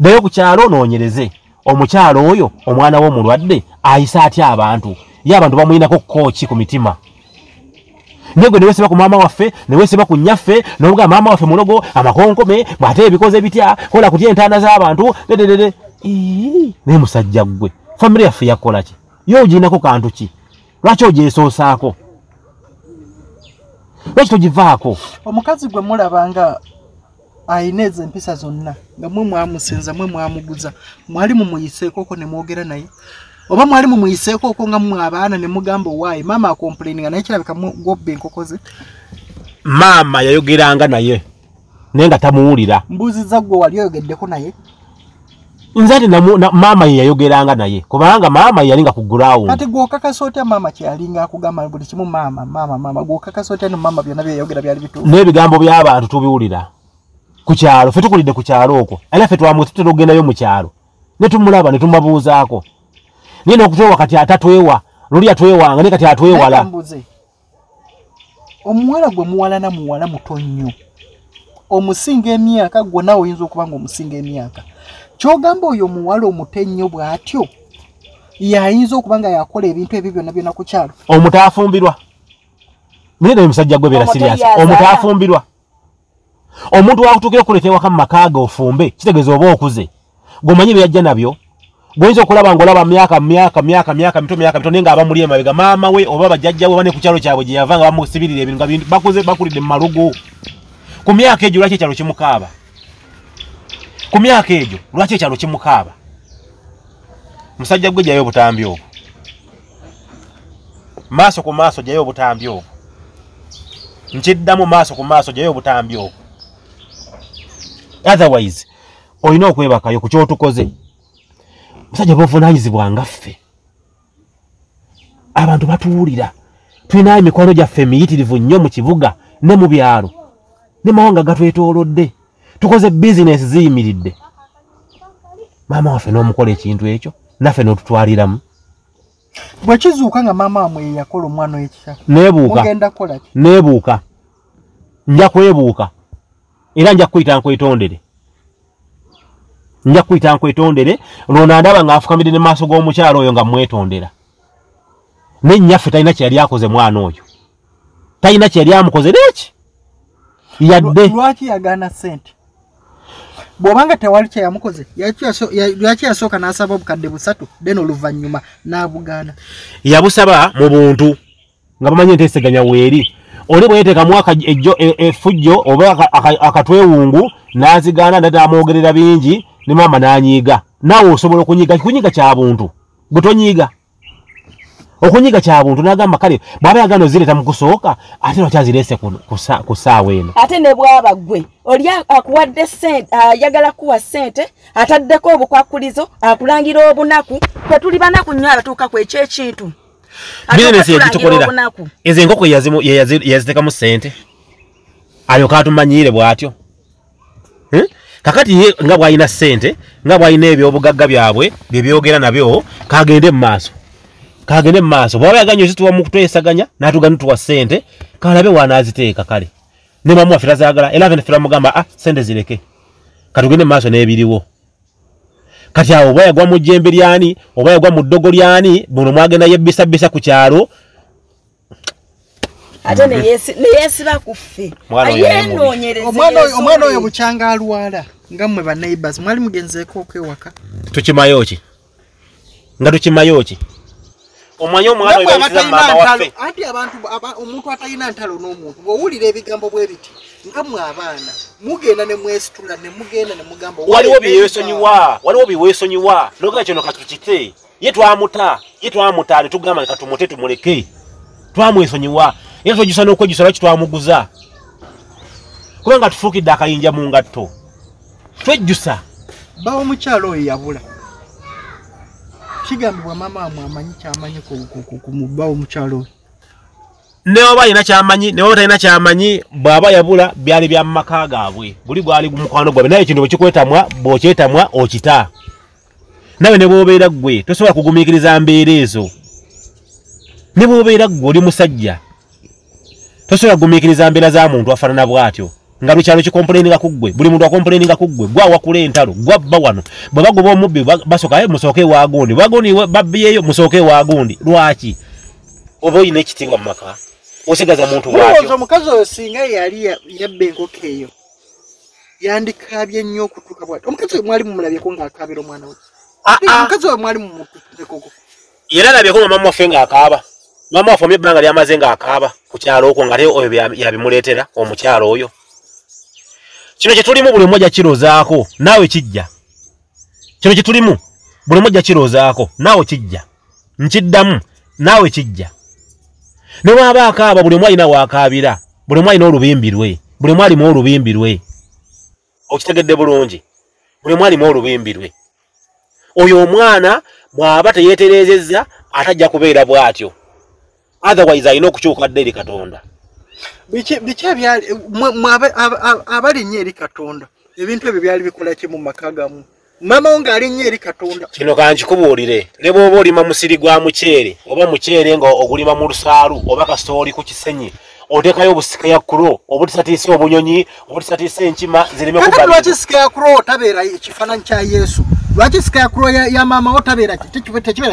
C: Ddayo ku kyalo onoonyereze omukyalo oyo omwana we omulwadde ayisa atya abantu? Ye abantu bamuyinako kooki ku mitima naye gwe newesiba ku maama waffe newesiba ku nnyaffe nobuga maama waffe mulogo amakonkome bw'ate ebikoze bitya kola kutya entaana z'abantu dededede naye musajja gwe famire yaffe yakola ki? Ye ogiinako kantu ki? Lwaki ogyesosaako lwaki togivaako?
A: Omukazi gwe mulaba nga ayina ezo empisa zonna nga mwe mwamusinza mwe mwamuguza mwali mumuyiseekoko ne mwogera naye oba mwali mumuyiseekoko nga mmwe abaana ne mugamba owaayi maama akomplaininga naye kirabika gwobba enkoko ze
C: maama yayogeranga naye naye nga tamuwulira.
A: Mbuuziza ggwe wali oyogeddeko naye?
C: Nze ati na- maama ye yayogeranga naye kubanga maama ye yalinga ku gurawundi
A: kati gwokakasa otya maama kyeyalinga akugamba buli kimu maama maama maama gwokakasa otya no maama byonna byeyayogera byali bituufu?
C: N'ebigambo by'abantu tubiwulira. Ku kyalo ffe tukulidde ku kyalo okwo era ffe twamu tutera okugendayo mu kyalo. Ne tumulaba ne tumubabuuzaako naye n'okutwewa kati atatwewa luli atwewanga naye kati atwewala.
A: Omuwala gwe muwalana muwala muto nnyo. Omusinga emyaka gwe naawe oyinza okuba nga omusinga emyaka. Kyogamba oyo omuwala omuto ennyo bw'atyo yayinza okuba nga yakola ebintu ebyo byonna byonna ku kyalo.
C: Omutaafumbirwa naye naye musajja gwe beera siriasi omutaafumbirwa omuntu wakutuukira okuleeta ewaka mu maka ge ofumbe kitegeeza oba okuze gweomanyi byajja nabyo gwoyinza okulaba ngaolaba myaka myaka myaka myaka mito myaka mito naye nga abamuli emabega maama we oba bajjajja we oba ne ku kyalo kyabwe gye yava nga bamusibirira ebintu nga bakuze bakulidde mu malugu. Ku myaka egyo lwaki ekyalo kimukaaba? Ku myaka egyo lwaki ekyalo kimukaaba? Musajja gwe jyayo obutambi obwo. Maaso ku maaso jyayo obutambi obwo. Nkiddamu maaso ku maaso jyayo obutambi obwo. Otherwise olina okwebakayo ku kyotukoze musajja bovunanyizibwa nga ffe abantu batuwulira. Tulinayo emikwano gyaffe miyitirivu nnyo mu kibuga ne mu byalo. Ne mawanga gatwetoolodde. Tukoze bizinesi ziyimiridde. Maama waffe n'omukola ekintu ekyo naffe n'otutwaliramu.
A: Bwe kizuuka nga maama wamwe ye yakola omwana kukola ki?
C: Neebuuka. Nja kwebuuka. Era nja kukuyita nkwetondere nja kukuyita nkwetondere lwono ndaba ng'afukamidde ne maaso g'omukyalo oyo nga mwetondera. Ne nnyaffe talina kyeyali akoze mwana oyo. Talina kyeyali amukoze neeki yadde.
A: Lwaki yagaana ssente? Bw'obanga tewali kyeyamukoze yaki yaso- ya- lwaki yasooka n'asaba obukadde busatu then oluvannyuma n'abugaana?
C: Yabusaba mu buntu nga bamanyi enteeseganya weeri oli bwe yeteekamu aka- ejjo- e- effujjo oba aka- aka- akatwewungu n'azigaana nate amwogerera bingi ne maama n'anyiiga. Naawe osobola okunyiiga kunyiiga kya buntu. Gwe tonyiiga. Okunyiiga kya buntu n'agamba kale bw'aba yagaana ozireeta mu kusooka ate lwaki azireese ku- ku sa- ku ssaawa eno?
D: Ate ne bwaba ggwe oli akuwadde sente ayagala kuwa sente ataddeko obukwakulizo akulangira obunaku kwe tuli banaku nnyo abatuuka ku ekyekintu
C: bizinesi
D: Atuuka
C: yegitukolera ezo enkoko yazimu- ye yazi- yaziteekamu ssente? Alyoka atumanyiire bw'atyo. Eh? Kakati ye nga bw'alina ssente nga bw'alina ebyobugagga byabwe byebyogera nabyo kagende mu maaso. Kagende mu maaso. Bwaba yaganya ozituwa mu kutwesaganya n'atugana tuwa ssente kalabe wanaaziteeka kale. Ne mamu waffe tazaagala era ave neffe turamugamba ah ssente zireke. Katugende mu maaso n'ebiriwo. Kati awo oba yagwa mu jjembe lyani oba yagwa mu ddogo lyani buno mwagenda yebbisabisa ku kyalo
D: ate neyesi- neyesiba ku ffe.
C: Mwana oyo
A: bukyanga alwala nga mmwe baneighbors mwali mugenzeeko okwewaka.
C: Tukimayo ki? Nga tukimayo ki? Omanye omwana oyo maama waffe
A: anti abantu aba- omuntu atalina ntalo n'omuntu bw'owulira ebigambo bwe biti nga mwe abaana mugenda ne mwesitula ne mugenda ne mugamba
C: waliwo byeyeesonyiwa waliwo byeweesonyiwa nogera kino katukite ye twamuta ye twamuta ne tugamba leka tumute tumuleke. Twamwesonyiwa era twegisa n'okwegisa lwaki twamuguza kubanga tufuukidde akayinja mu ngatto. Twejjusa.
A: Bawo omukyalo oyo yabula. Kigambibwa maama wamwe amanyi kyamanyi ku- mubawo omukyalo oyo.
C: Neoba alina kyamanyi neoba talina kyamanyi bw'aba yabula byali bya mumaka gaabwe. Buli gwali mukwano gwabwe naye ekintu bwekikwetamwa bw'okyetamwa okita. Nawe ne bw'obeera ggwe tosobola kugumiikiriza mbeera ezo. Ne bw'obeera ggwe oli musajja tosobola kugumiikiriza mbeera za muntu afaanana bw'atyo. Nga lukyalo kikompulaininga ku ggwe buli muntu akompulaininga ku ggwe gwawakula entalo gwabba wano. Bwe bagoba omubbi ba- basooka "Eh, musooke ewagundi bagundi babbiyeyo musooke ewagundi lwaki? Oba olina ekitiibwa mu maka? Osigaza muntu waakyo
A: omukazi oyo singa yali ya- yabba enkoko eyo yandikaabye nnyo okutuuka bwati omukazi oyo mwali mumulabyeko ng'akaabira omwana we.
C: Ah, ah.
A: omukazi oyo mwali mumutekoko
C: era alabyeko mama waffe ng'akaaba mama waffe omu ebbanga lyamaze ng'akaaba ku kyalo okwo nga te oyo yabimuleetera omukyalo oyo. Kino kyetulimu buli omu ajja kiroozaako naawe kijja. Kino kyetulimu buli omu ajja kiroozaako naawe kijja. Nkiddamu naawe kijja. Ne bw'aba akaaba buli omu alina waakaabira buli omu alina olubimbi lwe buli omu alimu olubimbi lwe. Okitegedde bulungi buli omu alimu olubimbi lwe. Oyo omwana bw'aba teyeeterezezza atajja kubeera bw'atyo otherwise alina okukyuka dde eri katonda.
A: Biki ebyali mwe- mwe aba- aba- aba- abalinnyo eri katonda? Ebintu ebyo byali bikola ki mu maka gamu? Mama wo ng'alinnyo eri katonda.
C: Kino kankikubuulire. Ne bw'oba olima musiri gwa muceere oba muceere nga ogulima mu lusaalu oba kasita oli ku kisenyi oteekayo obusika ya kulo obutisatiise obunyonyi obutisatiise enkima zireme
A: kakati
C: kuba
A: lwaki scarecrow tabeera ekifaananyi kya yesu lwaki scarecrow ya, maama wo tekibeera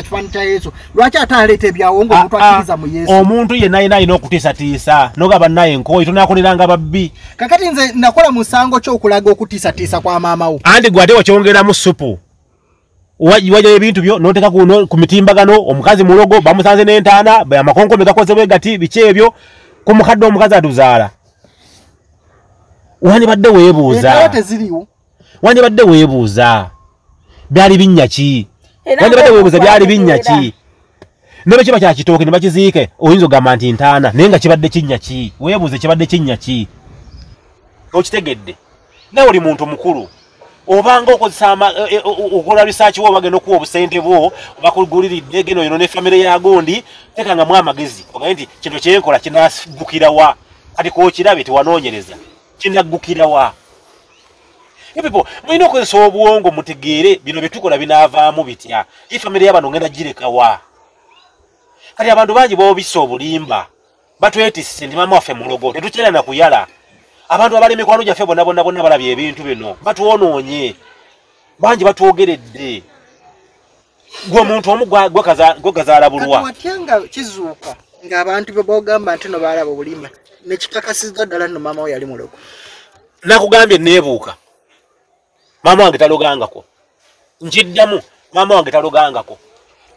A: kifaananyi kya yesu? Lwaki ate aleeta ebyawo ngaomuntu akkiriza mu yesu?
C: omuntu yenna alina alina okutiisatiisa nogaba naye nkooyi tonaakoleranga babbi.
A: Kakati nze nakola musango kyokulaga okutiisatiisa kwa maama wo.
C: Anti gwe ate wakyongeramu supu wajjayo ebintu byo noteeka ku no- ku mitimbagano omukazi mulogo bamusanze n'entaana amakonkome gakoze bwe gati biki ebyo? Ku mukadde omukazi atuzaala. Wandibadde weebuuza. Wandibadde weebuuza byali binnya ki
D: Era
C: wandibadde weebuuza byali binnya ki ne bwe kiba kya kitooke ne bakiziike oyinza ogamba nti ntaana naye nga kibadde kinnya ki weebuuze kibadde kinnya ki okitegedde nawe oli muntu mukulu obanga okozesa e- e- okola risaaki wo obagenda okuwa obusente bwo bakuguliridde geno yino ne famire ya gundi tekangamu amagezi ogaye nti kino kyenkola kinaggukirawa kati kokirabe tewanoonyereza kinaggukirawa ebipo mulina okozesa obwongo mutegeere bino byetukola binaavaamu bitya? Ye famire y'abano ngenda girekawa kati abantu bangi bobisa obulimba batwetisse ndi maama waffe mulogo tetukyera na kuyala. Abantu abali mikwano gyaffe bonna bonna bonna balabye ebintu bino batwonoonye bangi batwogeredde. Gwe omuntu omu gwa- gwe kaza- gwe gazaala bulwa.
A: Kati watya nga kizuuka ng'abantu be bogamba nti no baalaba obulimba nekikakasizza ddala nno maama wo yali mulogo?
C: Nakugambye neebuuka maama wange talogangako nkiddamu maama wange talogangako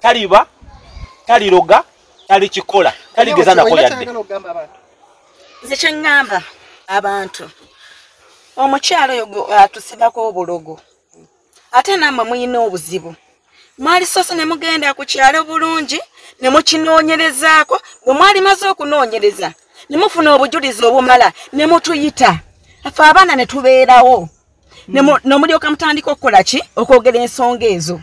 C: taliba taliroga talikikola taligeza nako yadde.
D: nze kyeŋŋamba abantu. Omukyalo oyo atusibako obulogo. Ate nammwe muyina obuzibu. Mwali soso ne mugenda ku kyalo bulungi ne mukinoonyerezaako bwe mwali maze okunoonyereza ne mufuna obujulizi obumala ne mutuyita. Afe abaana ne tubeerawo Ne mu- ne mulyoka mutandika okukola ki? Okwogera ensonga ezo.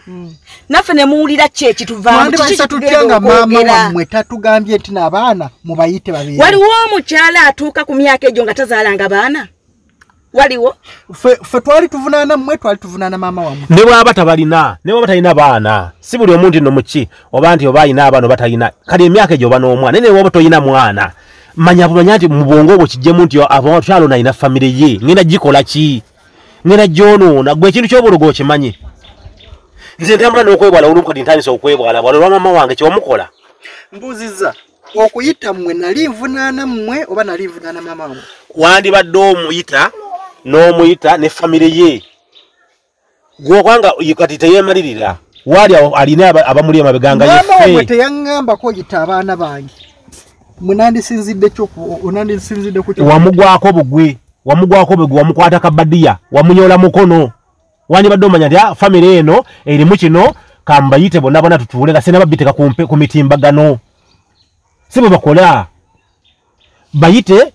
D: Naffe ne muwulira ki ekituvaamu?
A: Mwandi
D: kiki
A: bayisa tutya
D: kitugenda
A: nga maama wammwe tatugambye nti n'abaana mubayite babeere?
D: Waliwo omukyala atuuka ku myaka egyo nga tazaalanga baana? Waliwo?
A: Ffe- twali tuvunaana mmwe twali tuvunaana maama wammwe.
C: Ne bwaba tabalina ne bwaba talina baana si buli omuntu nno muki oba nti oba alina abaana oba talina. Kale emyaka egyo oba n'omwana naye ne bwaba toyina mwana manya bumanya nti mu bwongo obwo kijjemu nti abakyalo nalina famire ye ngenda gikola ki ngenda gyonoona gwe ekintu kyobuluga okimanyi? Nze ntambula n'okwebwala olumu kati ntandisa okwebwala bwala olwa mama wange kyomukola
A: mbuuzizza okuyita mmwe nali nvunaana mmwe oba nali nvunaana maama we
C: wandibadde omuyita n'omuyita ne famire ye. Gwokubanga kati teyemalirira waali awo alina aba- abamuli emabega nga
A: maama wamwe
C: yeffe
A: teyaŋŋambako oyita abaana bange. Mwe nandisinzidde kyoku nandisinzidde ku kyo.
C: Wamugwako bugwi wamugwako bugwi wamukwata kabadiya wamunyola mukono. Wandibadde omanya nti "Ah, famire eno erimu kino kambayite bonna bonna tutuule nga sena babiteka ku mitimbagano. Si bwe bakola. Bayite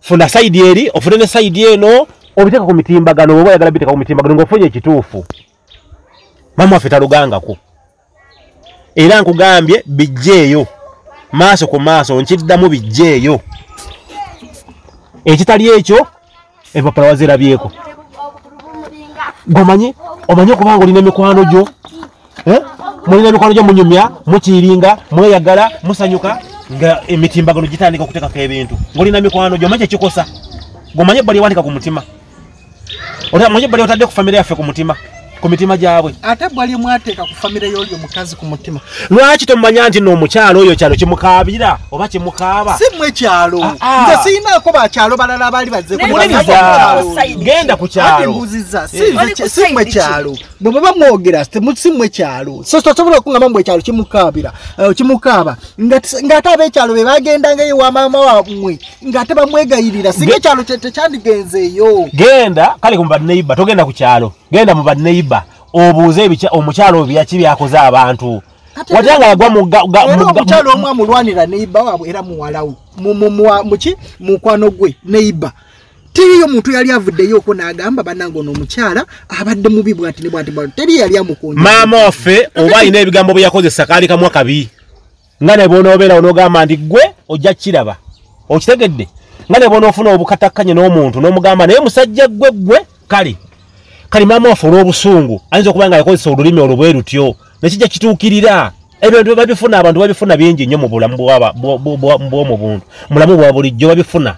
C: funa sayidi eri ofune ne sayidi eno obiteeka ku mitimbagano oba oyagala biteeka ku mitimbagano ngaofunye ekituufu. Mama waffe talugangako. Era nkugambye bijjeeyo. Maaso ku maaso nkiddamu bijjeeyo ekitali ekyo empapula wazirabyeko. Gomanyi omanyi okubanga olina emikwano gyo? Eh? mulina emikwano gyo munyumya mukiringa mweyagala musanyuka nga emitimbagano gitandika okutekako ebintu. Ngaolina mikwano gyo omanyi ekikosa? Gomanyi ebbali ewandika ku mutima. Omanyi ebbali otadde ku famire yaffe ku mutima ku mitima gyabwe.
A: Ate bwali mwateeka ku famire y'oli omukazi ku mutima.
C: Lwaki tomanya nti noomukyalo oyo kyalo kimukaabira oba kimukaaba?
A: Si mmwe kyalo.
C: Ah, ah.
A: nze siinaako bakyalo balala baali bazze
D: Naye
C: muliriza
D: Muliriza.
C: genda ku
A: ate
C: kyalo.
A: Mbuziza si
D: Oli
A: nze
D: ku
A: kye- si mmwe kyalo. Bwe baba mwogera si mmwe kyalo. So tosobola okuŋŋamba mbwe ekyalo kimukaabira eh, kimukaaba. Ng'ate ab'ekyalo be bagendangayo wa maama wammwe ng'ate bamwegayirira. Singa ekyalo tekyandigenzeeyo
C: genda kale mu baneiba togenda ku kyalo genda mu baneiba obuuze omukyalo oyo byaki byakoze abantu. Watya nga yagwa
A: omukyalo omu amulwanira neiba waabwe era muwalawo. Mu- mu- mu- muki mukwano gwe neiba teriyo muntu yali avuddeyo okwo n'agamba bannange ono omukyala abadde mubi bwati ne bwati bwati. Teri yali amukunja
C: maama waffe oba alina ebigambo bye yakozesa kaali kamu akabi nga ne bwonoobeera onoogamba nti gwe ojja kiraba okitegedde? Nga ne bwonoofuna obukatakkanye n'omuntu n'omugamba naye musajja gwe gwe kale kale maama waffe olw'obusungu ayinza okuba nga yakozesa olulimi olwo bwe lutyo nekijja kituukirira. Ebintu babifuna abantu babifuna bingi nnyo mu bulamu bw'omu buntu mulamu bwa bulijjo babifuna.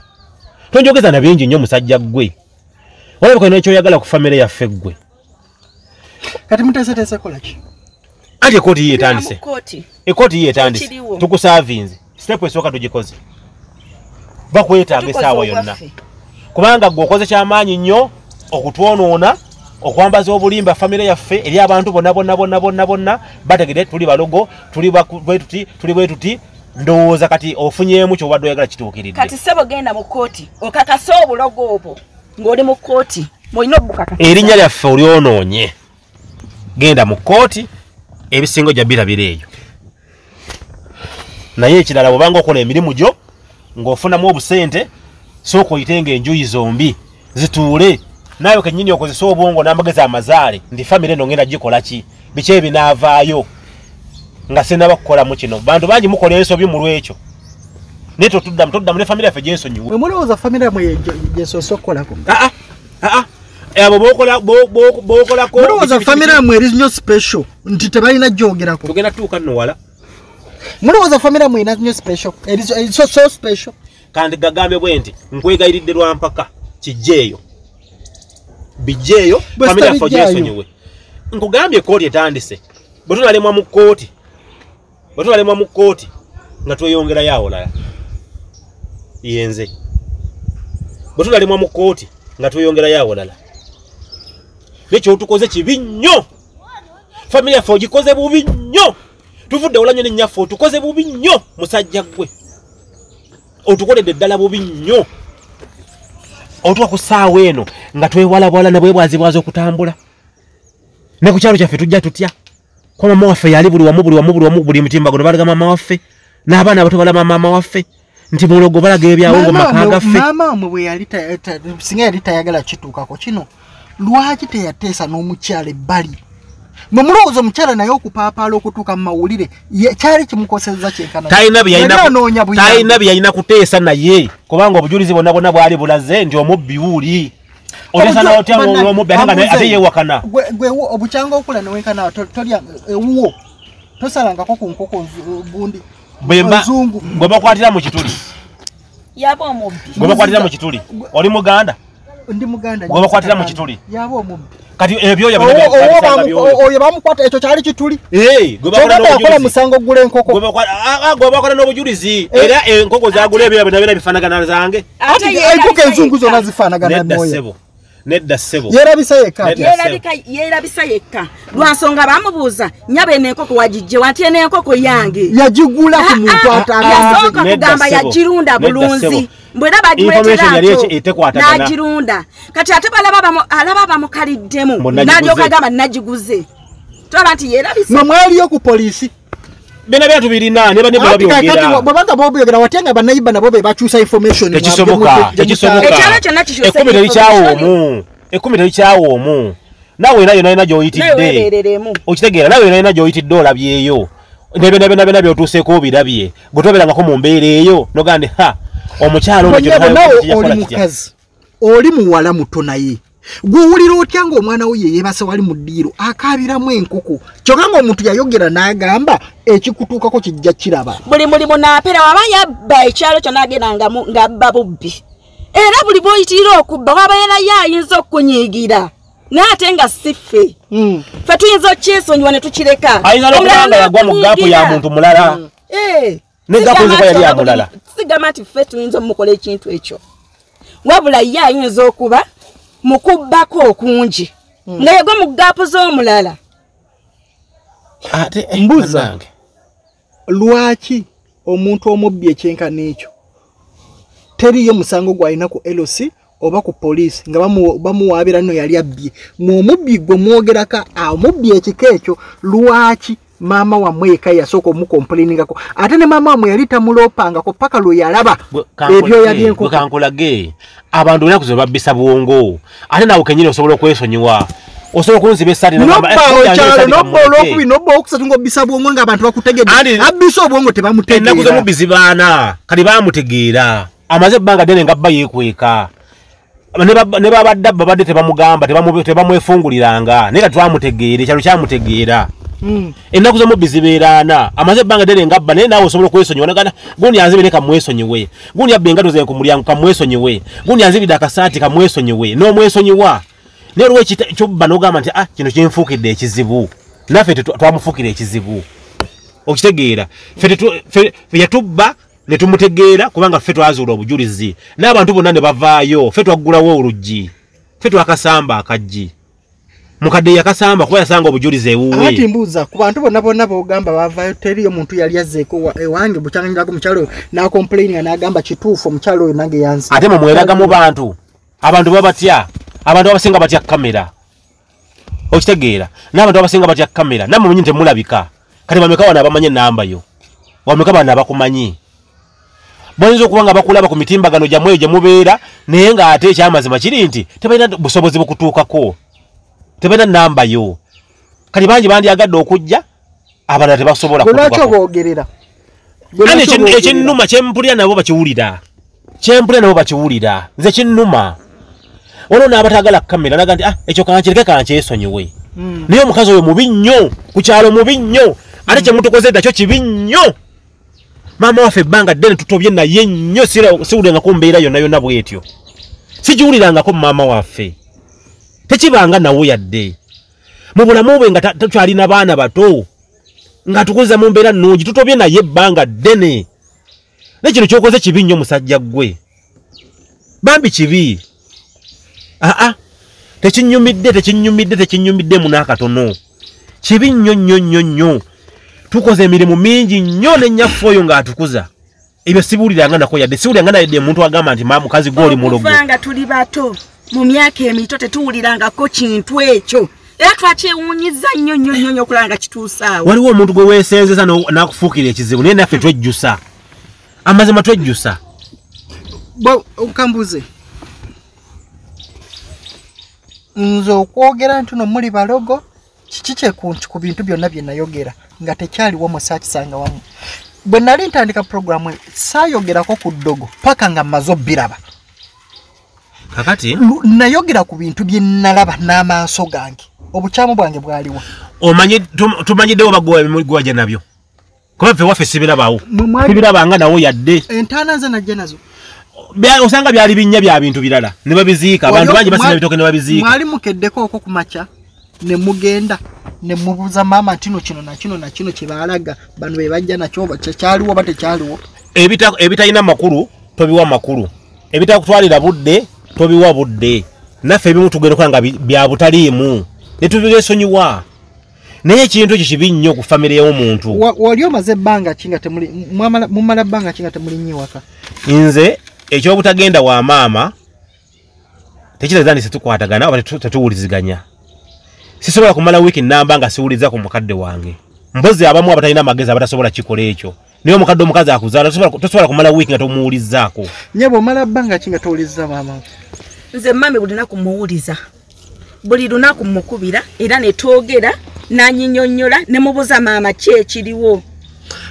C: Tonjogeza na bingi nnyo musajja gwe olabika nekyoyagala ku famire yaffe gwe
A: kati muteeseteese kolaki
C: anti ekooti yiye etandise. Ekooti yiye etandise.
D: Kiriwo.
C: tukusaavinze sitepu esooka tugikoze. Bakwetaaga essaawa yonna. Kubanga gwe okoze kyamaanyi nnyo okutwonoona okwambaza obulimba famire yaffe eri abantu bonna bonna bonna bonna bonna bategere tuli balogo tuli baku- bwe tuti tuli bwe tuti ndowooza kati ofunyeemu kyobadde oyagala kituukiridde.
D: Kati sebo genda mu kkooti okakase obulogo obwo ng'oli mu kkooti mwolina obukakasa.
C: Erinnya lyaffe olyonoonye. Genda mu kkooti ebisingo gya birabira eyo. Naye ekirala bwobanga okola emirimu gyo ng'ofunamu obusente sooka oyitenga enjuyi zombi zituule naawe kennyini okozesa obwongo n'amagezi amazaale ndi famire eno ngenda gikola ki? Biki ebinaavaayo? Nga sinaba kukolamu kino. Bantu bangi mukola ensobi mu lwekyo. Naye totuddamu toddamu ne famire yaffe gyensonyiwe.
A: Mulowooza famire yamwe gyesoose okukolako?
C: Ah, ah, ah, ah. abo bokola- bo- bo- bokolako
A: mulowooza famire yamwe eri nnyo special nti tebalina gyogerako.
C: Tugenda tuuka nno wala.
A: Mulowooza famire yamwe erina nnyo special so special.
C: Kandi gagambe bwe nti nkwegayiridde lwa mpaka kijjeeyo bijjeeyo
A: Bwe
C: famire yaffe
A: sitabijjaayo.
C: ogyesonyiwe nkugambye ekooti etandise. Bwe tunalemwa mu kkooti bwe tunalemwa mu kkooti nga tweyongerayo awolala yenze. Bwe tunalemwa mu kkooti nga tweyongerayo awolala nekyotukoze kibi nnyo. Famire yaffe ogikoze bubi nnyo. Tuvudde olanyo nennyaffe otukoze bubi nnyo musajja gwe otukoledde ddala bubi nnyo otuwa ku ssaawa eno nga twewalabwala ne bwebwazibwaza okutambula ne ku kyalo kyaffe tujja tutya? Kwa mama waffe yali buli wamu buli wamu buli wamu buli mutimbagono balaga mama waffe. N'abaana abato balaba mama waffe. Nti mulogo balaga ebyawo ngo maka gaffe.
A: maama wamwe bwe yali singa yali tayagala kituukako kino lwaki teyateesa n'omukyala ebbali bwe mulowooza omukyala naye okupaapaala okutuuka mu mawulire kyali kimukosezza kyenkana
C: talina bye yalina kuteesa naye kubanga obujulizi bwonna bwonna bwali bulaze nti omubbi wuuli. Ate
A: wo- obukyanga okula tolya ewuwo tosalangako ku nkoko gundi
C: gwe bakwatira mu kituli. Gwe bakwatira mu kituli. Oli muganda
A: ndi muganda
C: Gwe bakwatira mu kituli.
A: yaba omubbi
C: kati ebyoya
A: Owo-
C: bino byoyo.
A: oyo bamukwata ekyo kyali kituli.
C: Gwe bakola
A: kyogamba yakola
C: n'obujulizi.
A: musango gula enkoko.
C: Gwe bakola- ah, ah, n'obujulizi.
A: Eh.
C: era enkoko zagula bino bina bifaanagana zange.
A: Ati enkoko enzungu
D: yekka.
A: zonna zifaanagana
C: nedda
A: moyo
C: ssebo. Nedda ssebo.
A: Yerabisa yekka
D: yeerabisa yekka lwansonga bamubuuza nyaba eno enkoko wagijje wanti eno enkoko yange?
A: Yagigula ku muntu
D: Ah,
A: atambuze
D: yasooka
C: Nedda
D: kugamba yagirunda bulunzi
C: ssebo.
D: mbwera
C: Information yali
D: bagiweterakyo
C: eki- etekwatagana.
D: n'agirunda. Kati ate alaba bamukaliddemu
C: Mbu nagiguze.
D: tulaba nti yeerabisa
A: mwe mwaliyo ku poliisi.
C: Bina byatu birina ne bane
A: Ati kakati
C: babyogera
A: bwebanga bobyogera watya nga banayiba nabo be bakyusa information
C: tekisoboka tekisoboka
D: Ekyalo kyonna
C: terikyawo
D: information.
C: omu ekkumi terikyawo omu. Naawe era yona yona gy'oyitidde. Okitegeera naawe yona yona gy'oyitidde olabyeyo. Nebena bena bena byotuuseeko obirabye. Gwe tobeerangako mu mbeera eyo nogande ha omukyalo
A: oli mukazi. Oli muwala muto naye. Gwowulira otya ngaomwana we yeyebase wali mu ddiiro? Akabiramu enkoko. Kyokka ngaomuntu yayogera n'agamba ekikutuukako kijja kiraba.
D: Buli mulimu naapera waba yabba ekyalo kyonna agenda nga mu- ng'abba bubbi. Era buli bw'oyitirira okubba wabeerayo ayinza okunyiigira. Naye ate nga si ffe
A: Mm.
D: ffe tuyinza okyesonyiwa ne tukireka.
C: Ayinza nga
D: Omulala
C: yagwa mu gaapu ya muntu mulala Ne gaapu
D: sigamba
C: nziko yali
D: nti
C: ya
D: oba buli-
C: mulala.
D: sigamba nti ffe tuyinza omukola ekintu ekyo wabula ye ayinza okuba mu kubbako okungi nga yegwa mu gaapu z'omulala
C: ate eh,
A: Mbuuza.
C: bannange.
A: lwaki omuntu omubbi ekyenkana ekyo teriyo musango gwalina ku loc oba ku poliisi nga bamu- bamuwaabira nno yali abbye mwomubbi gwe mwogeraka omubbi ekika ekyo lwaki maama wammwe eka yasooka omukomplainingako ate ne maama wammwe yali tamuloopangako paka lwe yalaba ebyoya
C: gwe
A: by'enkoko
C: kankulage. Abantu olinaku ze babbisa bwongo. Ate naawe kenyini osobola okwesonyiwa? Osobola okunziba essaati
A: nobba okyalo nobba olwokubiri
C: ennaku
A: nobba owokusatu ngaobbisa bwongo ng'abantu bakutegedde.
C: Andi-
A: abbisa obwongo tebamutegeera.
C: zemubbizi baana kati bamutegeera amaze ebbanga ddene nga bba yeekweka. Ne baba- ne babadde abba badde tebamugamba tebamu- tebamwefunguliranga. Naye kati twamutegeera ekyalo kyamutegeera. Ennaku zomubbi zibeeraana amaze ebbanga ddene nga bba naye naawe osobola okwesonyiwa nagana gundi anzibire kamwesonyiwe gundi abba engato ze ku mulyango kamwesonyiwe gundi anzibidde akasaati kamwesonyiwe n'omwesonyiwa. Naye olwo kyobba n'ogamba nti ah kino kinfuukidde ekizibu. Naffe twamufuukira ekizibu. Okitegeera. Ffe yatubba ne tumutegeera kubanga ffe twazuula obujulizi. N'abantu bonna ne bavaayo. Ffe twaggulawo oluggi. Ffe twakasamba akaggi mukadde yakasamba kuba yasanga obujulizi
A: ati
C: ewuwe
A: mbuuza ku bantu bonna bonna bogamba bavayo teriyo muntu yali azzeeko wa- ewange bukyanganyirako mukyalo oyo nakomplaininga n'agamba kituufu omukyalo oyo nange yansi
C: ate mwe mweraga mu bantu abantu babatya abantu abasinga batya kamera? Okitegeera n'abantu abasinga batya kamera? Nammwe munyini temulabika kati bameka bano abamanyi enamba yo? Bameka bano abakumanyi? Bayinza okuba nga bakulaba ku mitimbagano gyammwe eyo gye mubeera naye ng'ate ekyamazima kiri nti tebalina busobozi bukutuukako tebalina namba yo. Kati bangi bandyagadde okujja abalala tebasobola
A: oboogerera?
C: ekinnuma kyempulira nabo bakiwulira? Kyempulira nabo bakiwulira. Nze kinnuma waliwo n'abatagala kamera naga nti ah ekyo kankireke kankyesonyiwe
A: Mm.
C: naye omukazi oyo mubi nnyo ku kyalo mubi nnyo ate kyemutukoze nakyo kibi nnyo. Maama waffe ebbanga ddene tutobye naye nnyo siwulirangako mbeera yonna yonna bwetyo. Sigiwulirangako maama waffe tekibanga nawo yadde. Mu bulamu bwe nga takyalina baana bato ng'atukuza mu mbeera nnungi tutobye naye ebbanga ddene. Ne kino kyokoze kibi nnyo musajja gwe bambi kibi. Aa tekinyumidde tekinyumidde tekinyumidde mu n'akatono. Kibi nnyo nnyo nnyo nnyo. Tukoze emirimu mingi nnyo nennyaffe oyo ng'atukuza. Ebyo sibuuliranga nako yadde sibuuliranga nayedde omuntu agamba nti ma mukazi gw'oli mulogo.
D: Okuva nga tuli bato mu myaka emito tetuwulirangako kintu ekyo. Era twakyewuunyiza nnyo nnyo nnyo nnyo okulaba nga kituusaawo
C: waliwo omuntu gwe weesenzeza n'akufuukira ekizibu naye naffe twejjusa. Amazima twejjusa.
A: Okambuze. Nze okwogera nti no muli balogo kiki kyekunki ku bintu byonna bye nayogera? Nga tekyaliwo musaakisanga wamu. Bwe nali ntandika puroguramu saayogerako ku ddogo paka nga mmaze obbiraba
C: kakati?
A: Nayogera ku bintu bye nalaba n'amaaso gange. Obukyamu bwange bwaliwo.
C: Omanyi tum- tumanyiddewo bagwajja nabyo? Kuba ffe waffe sibirabawo sibirabanga nawo yadde.
A: Entaana nze najja nazo.
C: Osanga byali binnya bya bintu birala ne babiziika. Abantu bangi basina ebitooke ne babiziika.
A: mwali mukeddeko okwo ku makya ne mugenda ne mubuuza maama nti no kino nakino nakino kye baalaga bano be bajja nakyo oba kyekyaliwo oba tekyaliwo?
C: Ebita- ebitalina makulu tobiwa makulu. Ebitakutwalira budde tobiwa budde. Naffe ebimu tugenda okola nga bya butaliimu. Ne tubiresonyiwa naye ekintu ekyo kibi nnyo ku famire y'omuntu.
A: Wa- wali omaze ebbanga ki nga mumala bbanga ki nga temuli nnyo waka
C: nze ekyobutagenda wa maama tekitegeeza nti setukwatagana oba tetu- tetuwuliziganya. Sisobola kumala wiiki namba nga siwuliza ku mukadde wange. Mpozi abamu abatalina amagezi abatasobola kikola ekyo naye omukadde omukazi akuzaala tosobola- kumala wiiki nga tomuwulizzaako
A: nye bwomala bbanga ki nga towulizza maama
D: nze mami buli lunaku muwuliza. Buli lunaku mukubira era netwogera nanyinyonyola nemubuuza maama ki ekiriwo.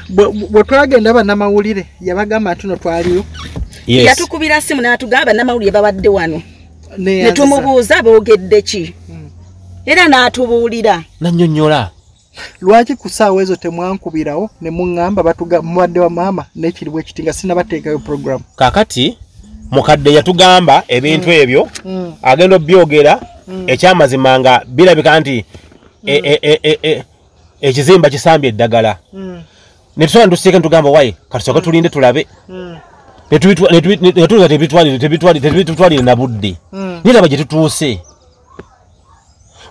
A: Bwe- twagenda bannamawulire yabagamba nti no twaliyo.
C: Yes.
D: yatukubira simu natugamba bannamawulire babadde wano. Netumubuuza boogedde ki. Era n'atubuulira.
C: Nannyonnyola
A: lwaki ku ssaawa ezo temwankubirawo ne muŋŋamba batuga- mubadde wa maama nekiriwo ekiti nga sinabateekayo puroguramu
C: kakati mukadde yatugamba ebintu ebyo agenda obyogera ekyamazima nga birabika nti e- e- e- e- e- ekizimba kisambye eddagala. Netusobola netusiika netugamba waye katusooke tulinde tulabe. Netuuza tebitwalire tebitutwalire na budde. Naye laba gye tutuuse.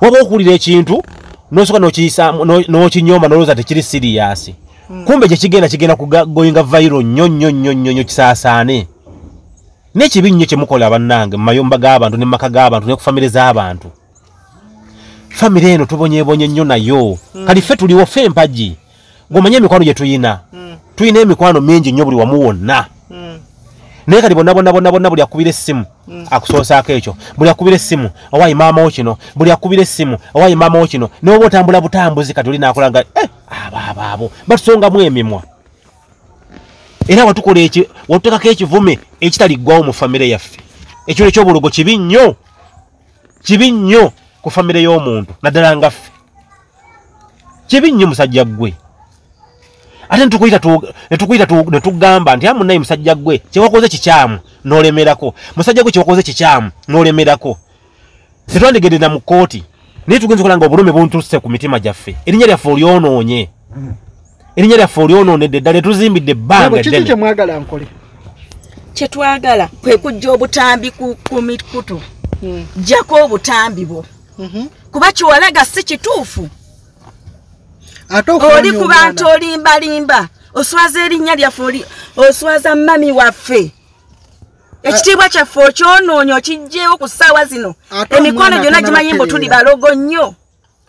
C: Waba okuwulira ekintu nosooka nokiyisaamu no- n'okinyoma nolowooza tekiri siriyasi kumbe kyekigenda kigenda kugoyinga vairo nnyo nnyo nnyo nnyo nnyo kisaasaane. N'ekibi nnyo kyemukola bannange mu mayumba g'abantu ne mu maka g'abantu ne ku famire z'abantu. Famire eno tubonyebonye nnyo nayo. Kali ffe tuliwo ffe empagi. Gomanye emikwano gye tuyina? Tuyina emikwano mingi nnyo buli wamu wonna naye kati bonna bonna bonna bonna buli akubira essimu akusoosaako ekyo buli akubira essimu owaayi maama wo kino buli akubira essimu owaayi maama wo kino newoba otambula butambuzi kati oli naakola nga eh, abo abo abo batusongamu emimwa. Era watukola eki watutekako ekivume ekitaliggwawo mu famire yaffe. Ekiro ekyobulogo kibi nnyo kibi nnyo ku famire y'omuntu naddala nga ffe. Kibi nnyo musajja gwe ate netukuyita tu- netukuyita tu- netugamba nti amunaye musajja gwe kyewakoze kikyamu n'olemerako. Musajja gwe kyewakoze kikyamu n'olemerako. Tetwandigendera mu kkooti. Naye tugenza okola nga obulumi buntuse ku mitima gyaffe. Erinnya lyaffe olyonoonye. Erinnya lyaffe olyonoonedde ddala etuzimbidde ebbanga
A: Nabo kiki
C: ddene
A: kyemwagala nkole?
D: Kyetwagala kwe kujja obutambi ku, ku mikutu. Jjako obutambi bwo. Kuba kiwalaga si kituufu oli ku bantu olimbalimba oswaza erinnya lyaffe oli- oswaza mami waffe. Ekitiibwa kyaffe okyonoonya okijjeewo ku ssaawa zino emikono gyonna gimanyi mbu tuli balogo nnyo.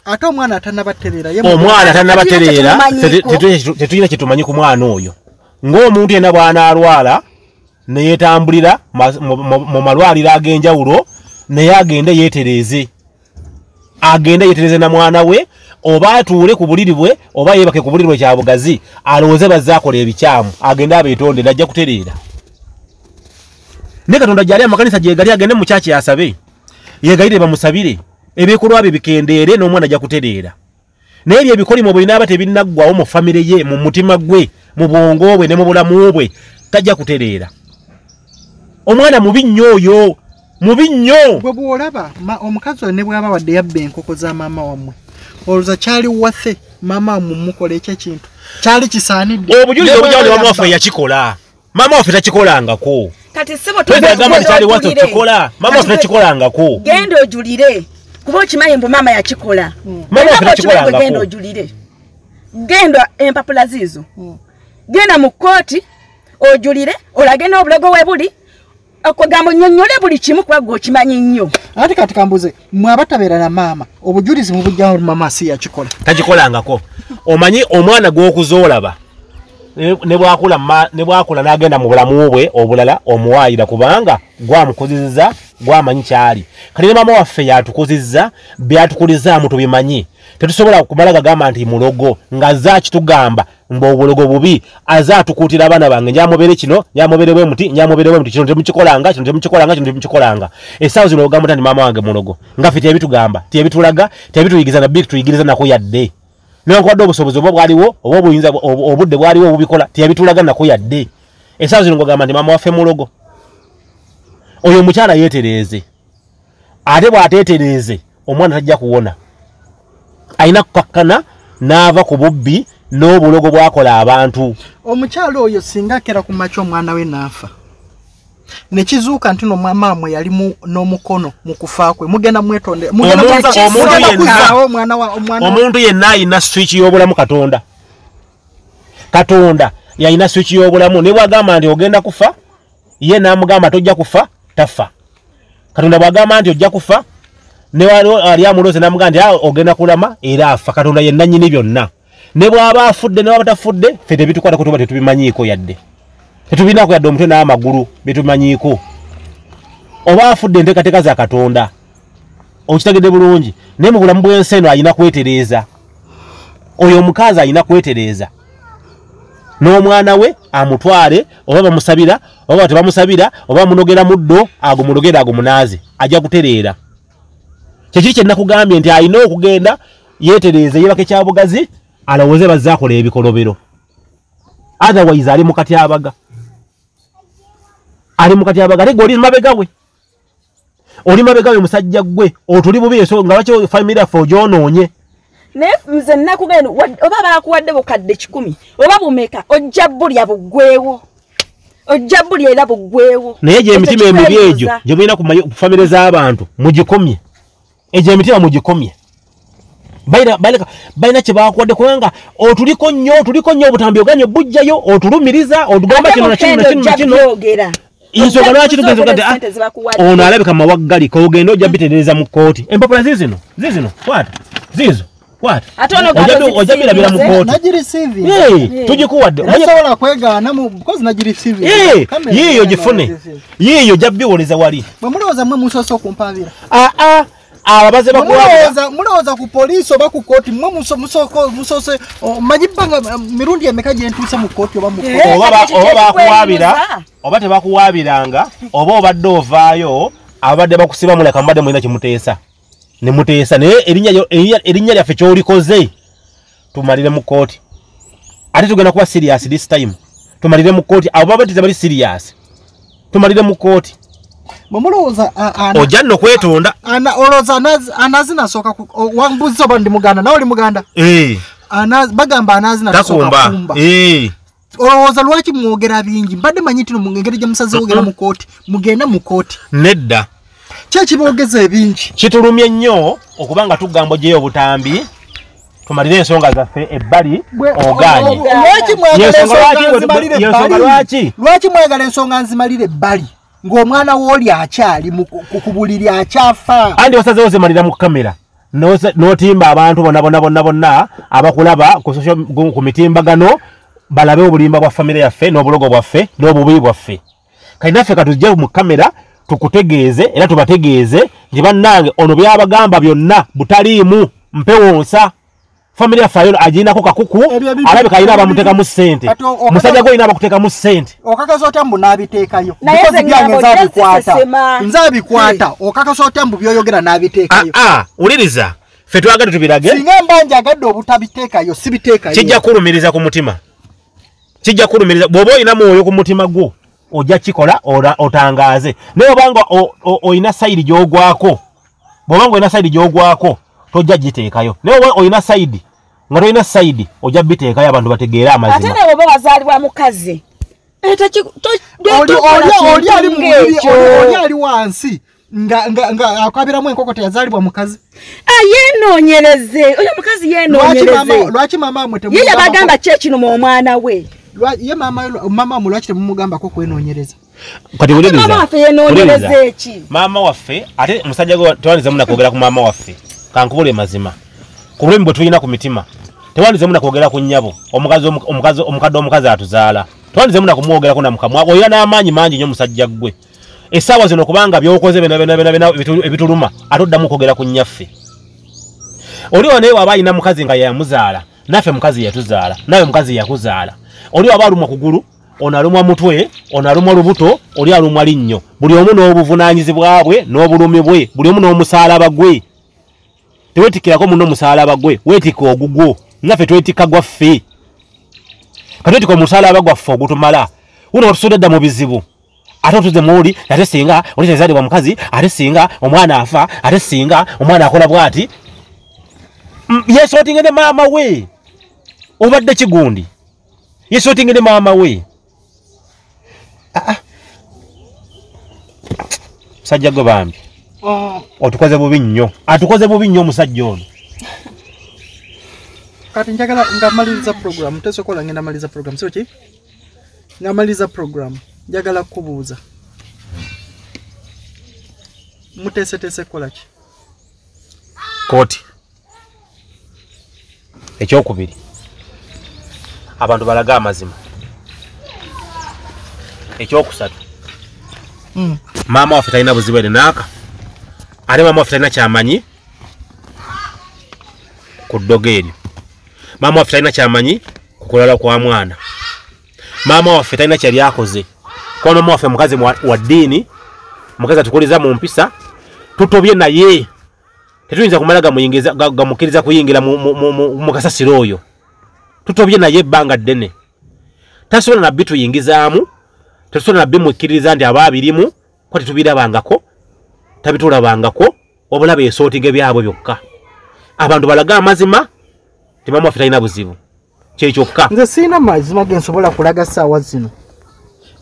A: Ate omwana atanabatereera
C: omwana tannabatereera
D: Tetulina
C: kyetumanyi ku mwana oyo. Ng'omuntu yenna bw'anaalwala neyetambulira ma- mu- malwaliro ag'enjawulo naye agende yeetereeze agende yeetereeze na mwana we oba atuule ku buliri bwe oba yeebake ku buliri bwe kya bugazi alowooze bazze akola ebikyamu agende abeetondere ajja kutereera. Naye katonda gyali amakanisa gyegali agende mu kyaki asabe. Yegayire bamusabire ebikolwa bye bikendeere n'omwana ajja kutereera. Naye ebyo ebikolimo bwe binaaba tebinnaggwawo mu famire ye mu mutima gwe mu bwongo bwe ne mu bulamu bwe tajja kutereera. Omwana mubi nnyo oyo mubi nnyo!
A: Bwe bwolaba omukazi oyo ne bwaba wadde yabba enkoko za maama wammwe olowooza kyali waffe maama wammwe mukola ekyo ekintu? Kyali kisaanidde?
C: Obujulizi obujawulo maama waffe yakikola. Maama waffe takikolangako.
D: Kati sibo
C: twegagamba nti kyali waffe tukikola. Maama waffe takikolangako.
D: Genda ojulire. Kuba okimanyi mbu maama yakikola.
C: Maama waffe takikolangako.
D: genda ojulire. Genda empapula ziizo. Genda mu kkooti ojulire olage n'obulogo we buli okugamba onyonyole buli kimu kuba gwe okimanyi nnyo.
A: Ate kati kambuze mwe abatabeera na maama obujulizi mubujjawo maama si yakikola.
C: Takikolangako. Omanyi omwana gw'okuza olaba ne- bwakula n'agenda mu bulamu bwe obulala omuwaayira kubanga gwamukuzizza gwamanyi kyali. Kati ne maama waffe yatukuzizza byatukulizaamu tubimanyi tetusobola kumala gagamba nti mulogo ng'azze akitugamba mbu obulogo bubi azze atukuutira abaana bange njamubere kino njamubere bwe muti njamubere bwe muti kino temukikolanga kino temukikolanga kino temukikolanga. Essaawa zino ogamba nti maama wange mulogo. Nga ffe tebitugamba tebitulaga tebituyigiza nabbi tuyigiriza nako yadde. Newankubadde obusobozi oba bwaliwo oba obuyinza ob- obudde bwaliwo obubikola teyabitulaga nako yadde. Essaawa zino ngogamba nti maama waffe mulogo. Oyo omukyala yeetereeze ate bw'ateetereeze omwana tajja kuwona alina kukakkana n'ava ku bubbi n'obulogo bwakola abantu.
A: Omukyala oyo singa akera ku makya omwana we n'afa nekizuuka nti no maamwe yali mu- n'omukono mu kufa kwe mugenda mwetonde mugenda
C: Omuntu-
A: mwetonde-
C: omuntu
A: mugenda
C: yenna- alina swiki y'obulamu katonda. Katonda yalina swiki y'obulamu ne bwagamba nti ogenda kufa ye n'amugamba tojja kufa tafa. Katonda bwagamba nti ojja kufa ne ali amulooze n'amugamba nti "Ah, ogenda kulama era afa katonda ye nannyini byonna. Ne bw'aba afudde ne bwaba tafudde ffe tebitukwatako tuba tetubimanyiiko yadde. Tetubinaako yadde omutwe n'amagulu byetumanyiiko oba afudde enteekateeka za katonda okitegedde bulungi naye mu bulamu bw'ensi eno alina kwetereeza. Oyo omukazi alina kwetereeza. N'omwana we amutwale oba bamusabira oba tebamusabira oba bamunogera muddo agumulogere agumunaaze ajja kutereera kyekiri kyenakugambye nti alina okugenda yeetereeze yebaka ekyabugazi alowooze bazze akola ebikolobero. Otherwise ali mu katyabaga. Ali mu katyabaga. Ate gwe oli mabega we. Oli mabega we musajja gwe otuli bubi eso nga lwaki famire yaffe ogyonoonye?
D: Naye nze nakugenda oba bakuwadde bukadde kikumi oba bumeka ojja bulya buggwewo ojja bulya era buggwewo
C: naye gye emitima emibi egyo gye mulina ku famire z'abantu mugikomye egyo emitima mugikomye. Balina balina- balina kye bakuwadde kubanga otuliko nnyo otuliko nnyo obutambi oganye bujjayo otulumiriza otugamba kino na kino na
D: mukende
C: kino na
D: ojja
C: kino.
D: byogera.
C: ensonga lwaki tugenza
D: kuzoogera
C: okati
D: ssente ze bakuwadde.
C: ono alabika mawaggali kogenda ojja bitereeza mu kkooti. Empapula zizino zizino kwata zizo Ojja birabira mu kkooti. Tugikuwadde yiiyo gifune. yiiyo ojja biwoleza wali. Aa ababaze
A: mulowooza ku poliisi oba ku kooti mmwe musoose manyi bbanga mirundi emeka gye ntuuse mu kooti oba mu
D: Eh.
C: oba bakuwaabira oba tebakuwaabiranga oba obadde ovaayo abadde bakusiba muleka mubadde mulina kimuteesa nemuteesa naye erinnya lyaffe kyolikoze tumalire mu kooti ate tugenda kuba serious this time. Tumalire mu kooti abo baba tezabali serious. Tumalire mu kooti
A: bwe mulowooza a- ana-
C: ojja nno kwetonda
A: ana- olowooza anazi- anazi nasooka ku- o- wambuuza oba ndi muganda? Nawe oli muganda?
C: Eh,
A: bagamba anazi nasooka
C: takumba.
A: kumba.
C: Eh.
A: olowooza lwaki mwogera bingi? Mbadde manyi nti no mu ngeri gye musaze wogera mu kooti mugende mu kooti
C: nedda.
A: Kyekiboogeza ebingi?
C: Kitulumye nnyo okuba nga tugamba ogyeyo obutambi tumalire ensonga zaffe ebbali ogaanye
A: lwaki mwagala ensonga nzimalire ebbali ng'omwana wooli akyali ku buliri akyafa.
C: Andi wasazewo zimalira mu kamera n'otimba abantu bonna bonna bonna bonna abakulaba ku mitimbagano balabe obulimba bwa famire yaffe n'obulogo bwaffe n'obubi bwaffe kati naffe katujje mu kamera tukutegeeze era tubategeeze nti bannange ono byabagamba byonna butaliimu mpewonsa famire yaffe ayo agirinako kakuku alabika alina abamuteekamu ssente. Musajja gwe olina abakuteekamu ssente.
A: Okakasa otya mbu n'abiteekayo? Byange nze abikwata. Nze abikwata. Okakasa otya mbu byoyogera n'abiteekayo?
C: Aa wuliriza. Ffe twagala tubirage.
A: Singa mba njagadde obutabiteekayo sibiteekayo.
C: Kijja kulumiriza ku mutima. Kijja kulumiriza bw'oba olina mwoyo ku mutima gwo ojja kikola ora- otangaaze. Naye obanga o- o- olina sayidi gy'ogwako bw'obanga olina sayidi gy'ogwako tojja giteekayo. Naye oba olina sayidi nga tolina sayidi ojja biteekayo abantu bategeere
D: ate
C: amazima
D: nawe oba wazaalibwa mukazi
A: Oli- ali mu wansi nga akwabiramu enkoko teyazaalibwa mukazi
D: Ah, yeenoonyereze oyo omukazi
A: lwaki mama
D: yeenoonyereze
A: lwaki mama wamwe
D: ye yabagamba ki ekinuma omwana we?
A: Ye mama mama wamwe lwaki temumugambako kwenoonyereza
C: kati
D: maama waffe yeenoonyereze
C: wuliriza.
D: eki
C: maama waffe ate musajja gwe tewandizemu nakwogera ku maama waffe kankubule mazima. Ku bulumi bwe tulina ku mitima tewandizemu nakwogera ku nnyabo omukadde omukazi atuzaala. Tewandizemu nakumwogerako namukamwa olina n'amaanyi mangi nnyo musajja gwe essaawa zino kubanga byokoze byona byona byona byona ebitu- ebituluma ate oddamu okwogera ku nnyaffe. Oliwo naye waba alina mukazi nga yamuzaala naffe mukazi yatuzaala nawe mukazi yakuzaala. Oli waba alumwa kugulu ono alumwa mutwe ono alumwa lubuto oli alumwa linnyo. Buli omu n'obuvunaanyizibwa bwe n'obulumi bwe buli omu n'omusaalaba gwe tewetikirako muno omusaalaba gwe weetika ogugwo. Naffe twetikka gwaffe. Katwetika omusaalaba gwaffe ogutumala. Guno watusudde dda mu bizibu. Ate otuze muuli ate singa oli tezalibwa mukazi ate singa omwana afa ate singa omwana akola bwati. Mm, yesootinge ne maama we. Obadde kigundi. Yesootinge ne maama we. Ah, ah. musajja gwe bambi otukoze bubi nnyo. Atukoze bubi nnyo omusajja ono.
A: Kati njagala nga maliriza program tesokola ngenda maliriza program sio ki? Nga maliriza program njagala kubuuza. Muteeseteese kukola ki?
C: Kooti ekyokubiri. Abantu balage amazima. Ekyokusatu.
A: Mm.
C: maama waffe talina buzibu ene naaka ate maama waffe talina kyamanyi? Ku ddogo eryo. Maama waffe talina kyamanyi? Ku kulala kwa mwana. Maama waffe talina kyali akoze. Kuba maama waffe mukazi wa ddiini mukazi atukuliza mu mpisa tutobye naye. Tetuyinza kumala gamukkiriza kuyingira mu- kasasiro oyo. Tutobye naye ebbanga ddene. Tasobola nabbi tuyingizaamu tetusobola nabbi mukkiririza nti aba abirimu ko tetubirabangako tabitulabangako wabula beesootinga byabwe byokka. Abantu balage amazima timamu waffe talina buzibu kyekyokka
A: nze siina mazima gensobola kulaga saawa zino.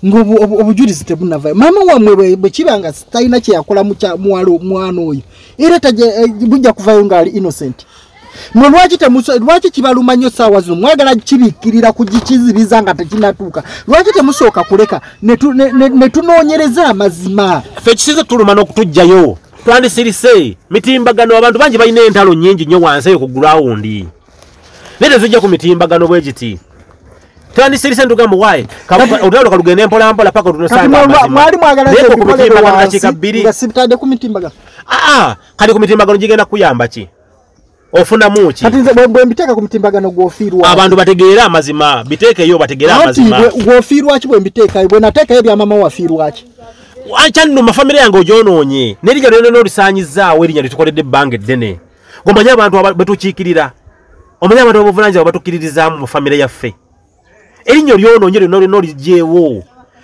A: Ngaobu- obu- obujulizi tebunavayo maama wammwe bwe- bwe kiba nga talina kyeyakola muwala mwana oyo era eh, bujja kuvayo ngaali innocent mwe lwaki kibaluma nnyo saawa zino? Mwagala kibikkirira kugikiziriza nga tekinatuuka. Lwaki temusooka kuleka ne tu- ne- ne ne tunoonyereza amazima?
C: Ffe ekisinze tuluma n'okutugjayo. Twandisirise mitimbagano abantu bangi balina entalo nyingi nnyo wansi eyo ku gulawundi naye tezijja ku mitimbagano bwe giti. Twandisirise ntugamba waye olutalo kalugenda empolampola paka
A: kati
C: tunasanga
A: mwe-
C: amazima.
A: mwali mwagala
C: naye
A: nze
C: ku mitimbagano
A: wansi
C: dakiika bbiri
A: nga sibitadde ku mitimbagano.
C: Gigenda kuyamba ki ofunamu ki?
A: Kati nze bwe- mbiteeka ku mitimbagano gwofiirwa.
C: Abantu bategeere amazima biteekeyo bategeere amazima.
A: gwofiirwaki bwe mbiteekayo? Bwe nateekayo ebyamama wafiirwaki
C: kyanuma famire yange ogyonoonye. Nerinnya lyonena olisanyizaawo erinnya litukoledde ebbanga eddene. Gomanye abantu aba- betukiikirira omanye abantu abobuvunanyizibwa batukkiririzaamu mu famire yaffe. Erinnya lyonoonye lyonna lyonna oligyewo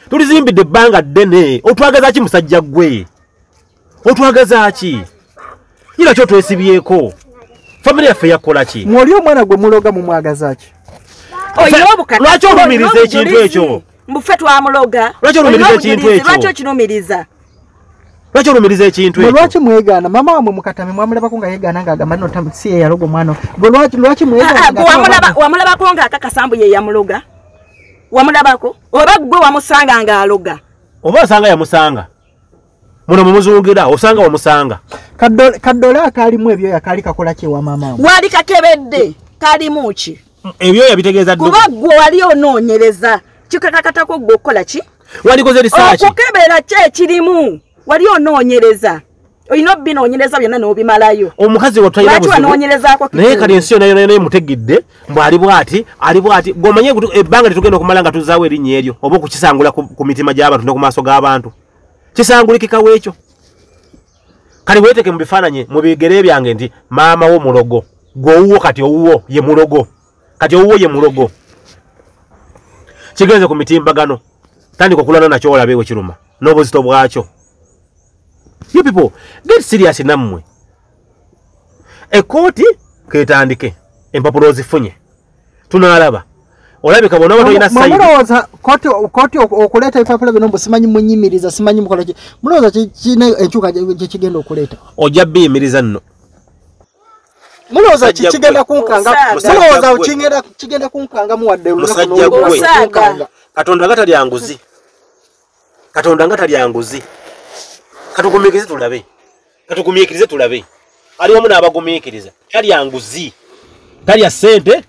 C: tulizimbidde ebbanga ddene. Otwagaza ki musajja gwe otwagaza ki? Yira ki otwesibyeko famire yaffe yakola ki?
A: Mwoli omwana gwe muloga mumwagaza ki?
D: Oyina obukaka
C: Lwaki olumiriza ekintu ekyo?
D: mbufe twamuloga.
C: Lwaki olumiriza ekintu ekyo?
D: lwaki okirumiriza
C: lwaki olumiriza ekintu ekyo?
A: lwaki mwegaana? Mama wamwe mukatame mwamulabako nga yegaana ng'agamba nno tam- si ye yaloga omwana. Bwe lwaki lwaki
D: Ah, ah,
A: mwegaana
D: gwe wamulaba- wamulabako? Oba gwe wamusanga ng'aloga?
C: Oba osanga yamusanga muno mumuzungira osanga wamusanga
A: kaddole akaalimu ebyo yakaali kakola ki ewa maama wamwe
D: wali kakebedde kalimu ki?
C: Ebyoya bitegeeza
D: kuba gwe wali onoonyereza kikakakatako gwe okola ki?
C: Walikoze risaaki
D: okukebera ki ekirimu? Wali onoonyereza. Olina obinoonyereza byonna n'obimalayo.
C: Omukazi
D: wanoonyerezaako
C: naye kati ensi yona yona emutegedde mbw ali bwati ali bwati. Gomanye ebbanga tetugenda okumala nga tuzaawo erinnya eryo oba okukisangula ku ku mitima gy'abantu ne ku maaso g'abantu kisangulikikawo ekyo kale weeteke mu bifaananyi mu bigere byange nti maama wo mulogo gweowuwo kati owuwo ye mulogo kati owuwo ye mulogo. Kigenze ku mitimbagano tandika okulwana nakyo olabe we kiruma n'obuzito bwakyo. You people get serious nammwe. Ekooti ketandike empapula ozifunye. Tunaalaba olabika bonna batolina sayidi.
A: mulowooza kooti kooti oku- okuleeta ebipapula bino mbu simanyi munyimiriza simanyi mukola ki? Mulowooza ki- kirina enkyuka gye gye kigenda okuleeta?
C: Ojja biyimiriza nno.
A: Mulowooza
C: Musajja
A: ki kigenda
C: gwe.
A: kunkanga mulowooza kigenda kigenda kunkangamu wadde olunaku
C: Musajja gwe.
A: kunkanga.
C: katonda nga talya nguzi. Katonda nga talya nguzi. Katugumiikirize tulabe. Katugumiikirize tulabe. Ali wamu n'abagumiikiriza. Talya nguzi. Talya ssente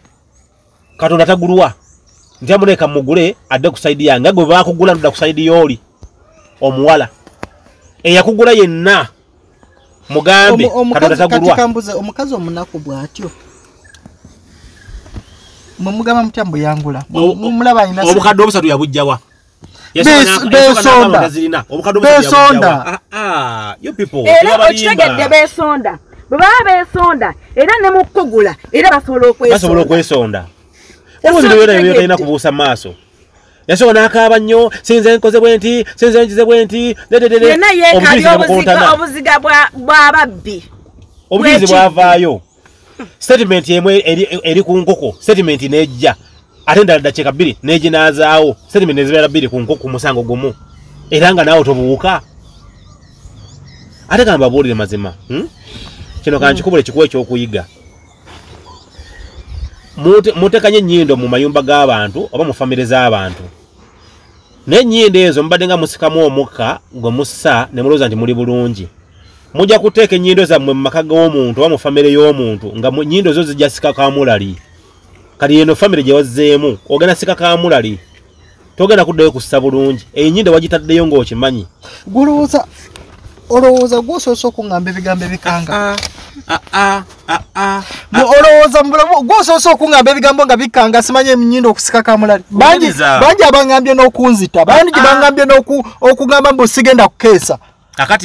C: katonda tagulwa nti amuleeka mugule adde ku sayidi yange gwe bakugula ndudda ku sayidi y'oli omuwala. Eyakugula yenna mugambe katonda
A: kati
C: tagulwa
A: kambuze omukazi omunaku bw'atyo. Mwemugamba mutya mbu yangula
C: O-
A: mumulaba alina
C: obukadde obusatu.
A: Besonda.
D: era okitegedde beesonda bwe baba beesonda era ne mu kugula era basobola okwesonda
C: byotalina kubuusa maaso yasooka n'akaaba nnyo sinze nkoze bwe nti sinze nkize bwe nti
D: yenna yeekali obuziga bw'ababbi
C: obujulizi bwavaayo. Statement emu eri- ku nkoko. Statement nejja. Ate endala ddakiika bbiri neginazaawo. Statement nezibeera bbiri ku nkoko ku musango gumu. Era nga naawe tobuuka. Ate gamba babuulire mazima hmm? kino kankikubule kikuwa ekyokuyiga mutekanye ennyindo mu mayumba g'abantu oba mu famire z'abantu. Naye ennyindo ezo mubadde nga musikamu omukka gwe mussa ne mulowooza nti muli bulungi. Mujja kuteeka ennyindo zammwe mu maka g'omuntu oba mu famire y'omuntu nga ennyindo zo zijja sika kamulali kati eno famire gye wazzeemu ogenda sika kamulali togenda kuddayo kussa bulungi. Eyo ennyindo wagitaddeyo ng'okimanyi.
A: Gwolowooza olowooza gwosoose okuŋŋamba ebigambo ebikanga? Mu- olowooza mu bulamu gwosoose okuŋŋamba ebigambo nga bikanga simanyi eminyindo okusika kamulali bangi abangambye n'okunzita bangi bangambye n'oku- okugamba mbu sigenda kukeesa.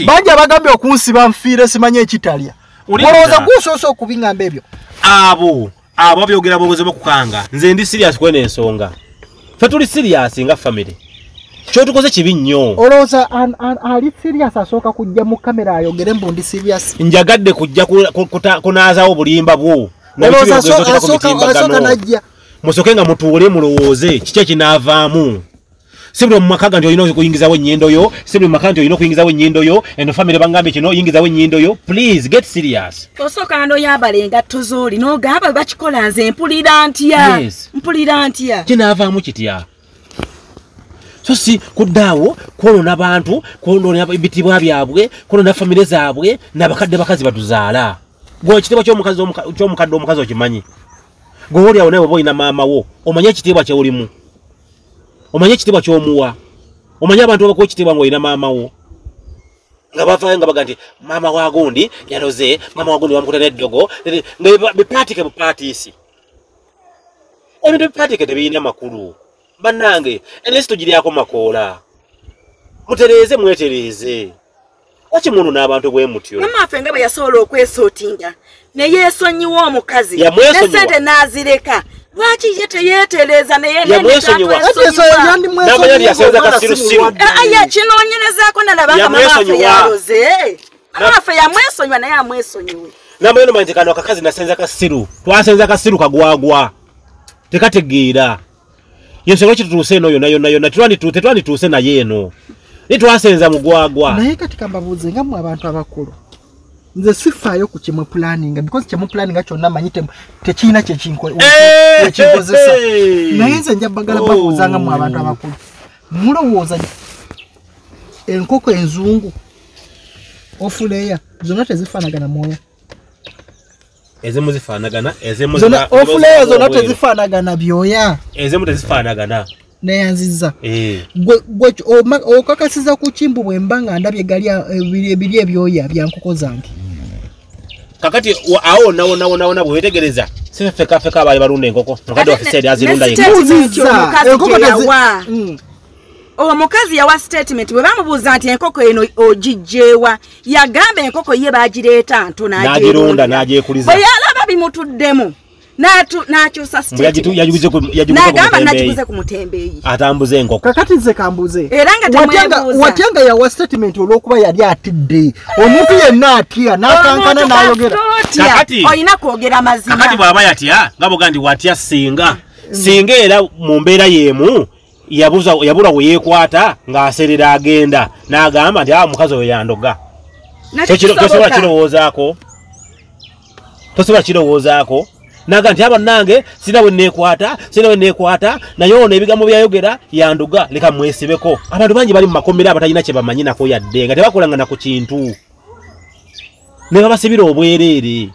A: Bangi abagambye okunsiba nfiire simanyi ekitalya. Olowooza gwosoose okubiŋŋamba ebyo?
C: Abo abo abyogera bwogezi bokukanga nze ndi sirias kwena ensonga fe tuli sirias nga famire kyotukoze kibi nnyo.
A: Olowooza an- an- ali sirias asooka kujja mu kamera ayogere mbu ndi sirias
C: njagadde kujja kunaazawo obulimba bwo. Na biki
A: olowooza
C: byogezo
A: asooka-
C: ku
A: asooka
C: mitimbagano.
A: asooka najja.
C: Musoke nga mutuule mulowooze. Kiki ekinaavaamu? Si buli mumaka nti olina okuyingizawo ennyindo yo si buli mumaka nti olina okuyingizawo ennyindo yo eno famire bangambye kino yingizawo ennyindo yo. Please get serious.
D: Osooka noyambala engatto z'oli n'ogamba bakikola nze mpulira ntya? Mpulira ntya?
C: Kinaavaamu kitya so si kuddaawo kwonona bantu kwonona ebitibwa byabwe kwonona famire zaabwe n'abakadde bakazi batuzaala gwe ekitiibwa ky'omukadde omukazi okimanyi gwe oli awo nawe oba olina maama wo omanye ekitiibwa kyewulimu omanye ekitiibwa ky'omuwa omanye abantu abakuwa ekitiibwa ng'olina maama wo nga bavaayo nga baga nti maama wa gundi yaloze maama wa gundi bamukuta n'eddogo nga bipa- bipaatike bupaatiisi ebintu bipaatike tebirina makulu bannange enesi tugiryako makoola mutereeze mwetereeze waki munu n'abantu bwe mutyo
D: mamaffe nga bwe yasobola okwesootinga ne yeesonyiwa omukazi
C: Yamwesonyiwa.
D: ne sente n'azireka lwaki ye teyeetereeza
C: Yamwesonyiwa.
A: Kati eso yandi mwesonyiwa
C: N'amanya nti yasenzeka
A: omwana
C: sirusiru.
A: si mulwadde.
D: ye kinoonyerezaako nalabanga
C: Yamwesonyiwa.
D: yaloze mamaffe yamwesonyiwa naye amwesonyiwe
C: namanyi nomanyi nti kano akakazi nasenza kasiru twasenza kasiru kagwagwa tekategeera yensonga lwaki tutuuse eno yonna yonna yonna tetwandi- tetwandituuse naye eno naye twasenza mugwagwa
A: naye kati kambabuuze nga mmwe abantu abakulu nze sifaayo ku kimwe pulaninga because kimwe pulaninga kyonna manyi te- tekirina kyekinkozesa naye nze nja bagala
C: Oh.
A: babuuza nga mmwe abantu abakulu. Mulowooza enkoko enzungu ofuleya zonna tezifaanagana mwoya
C: ezimu zifaanagana ezimu
A: ofuleya zonna tezifaanagana byoya.
C: Ezimu tezifaanagana.
A: Neyanziza
C: Eh.
A: Okakasiza ku kimbu bwe mba nga ndabye gali ebiri ebyoya bya nkoko zange.
C: Kakati awo nawonawonawona bwewetegereza sifefekafeka abaali balunda enkoko. Mukadde waffe seeri azirunda
A: enkoko
D: gye
A: tezi-
D: yawa.
A: Mm.
D: Omukazi yawa statement bwe bamubuuza nti enkoko eno ogijjeewa yagamba enkoko ye bagireeta nto
C: n'agirunda n'agyekuliza.
D: Bwe yalaba bimutuddemu n'akyusa n'agamba
C: mutembeeyi.
D: nagiguze ku mutembeeyi.
C: Atambuza enkoko.
A: Kakati nze kambuze.
D: Era nga temwebuuza.
A: watyanga yawa statement olw'okuba yali atidde omuntu yenna atya n'akankana n'ayogera.
D: olina kwogera mazima.
C: kakati bw'aba yatya? Nga boga nti watya singa. Singa era mu mbeera y'emu yabula we yeekwata ng'aserera agenda n'agamba nti awa mukazi oyo yandoga. Tosobola kirowoozaako? Tosobola kirowoozaako? Naga nti aba nange sina bwe neekwata sina bwe neekwata naye ono ebigambo byayogera yanduga leka mwesibeko abantu bangi bali mu makomera abatalina kye bamanyi nako yadde nga tebakolangana ku kintu. Ne babasibira obwereere.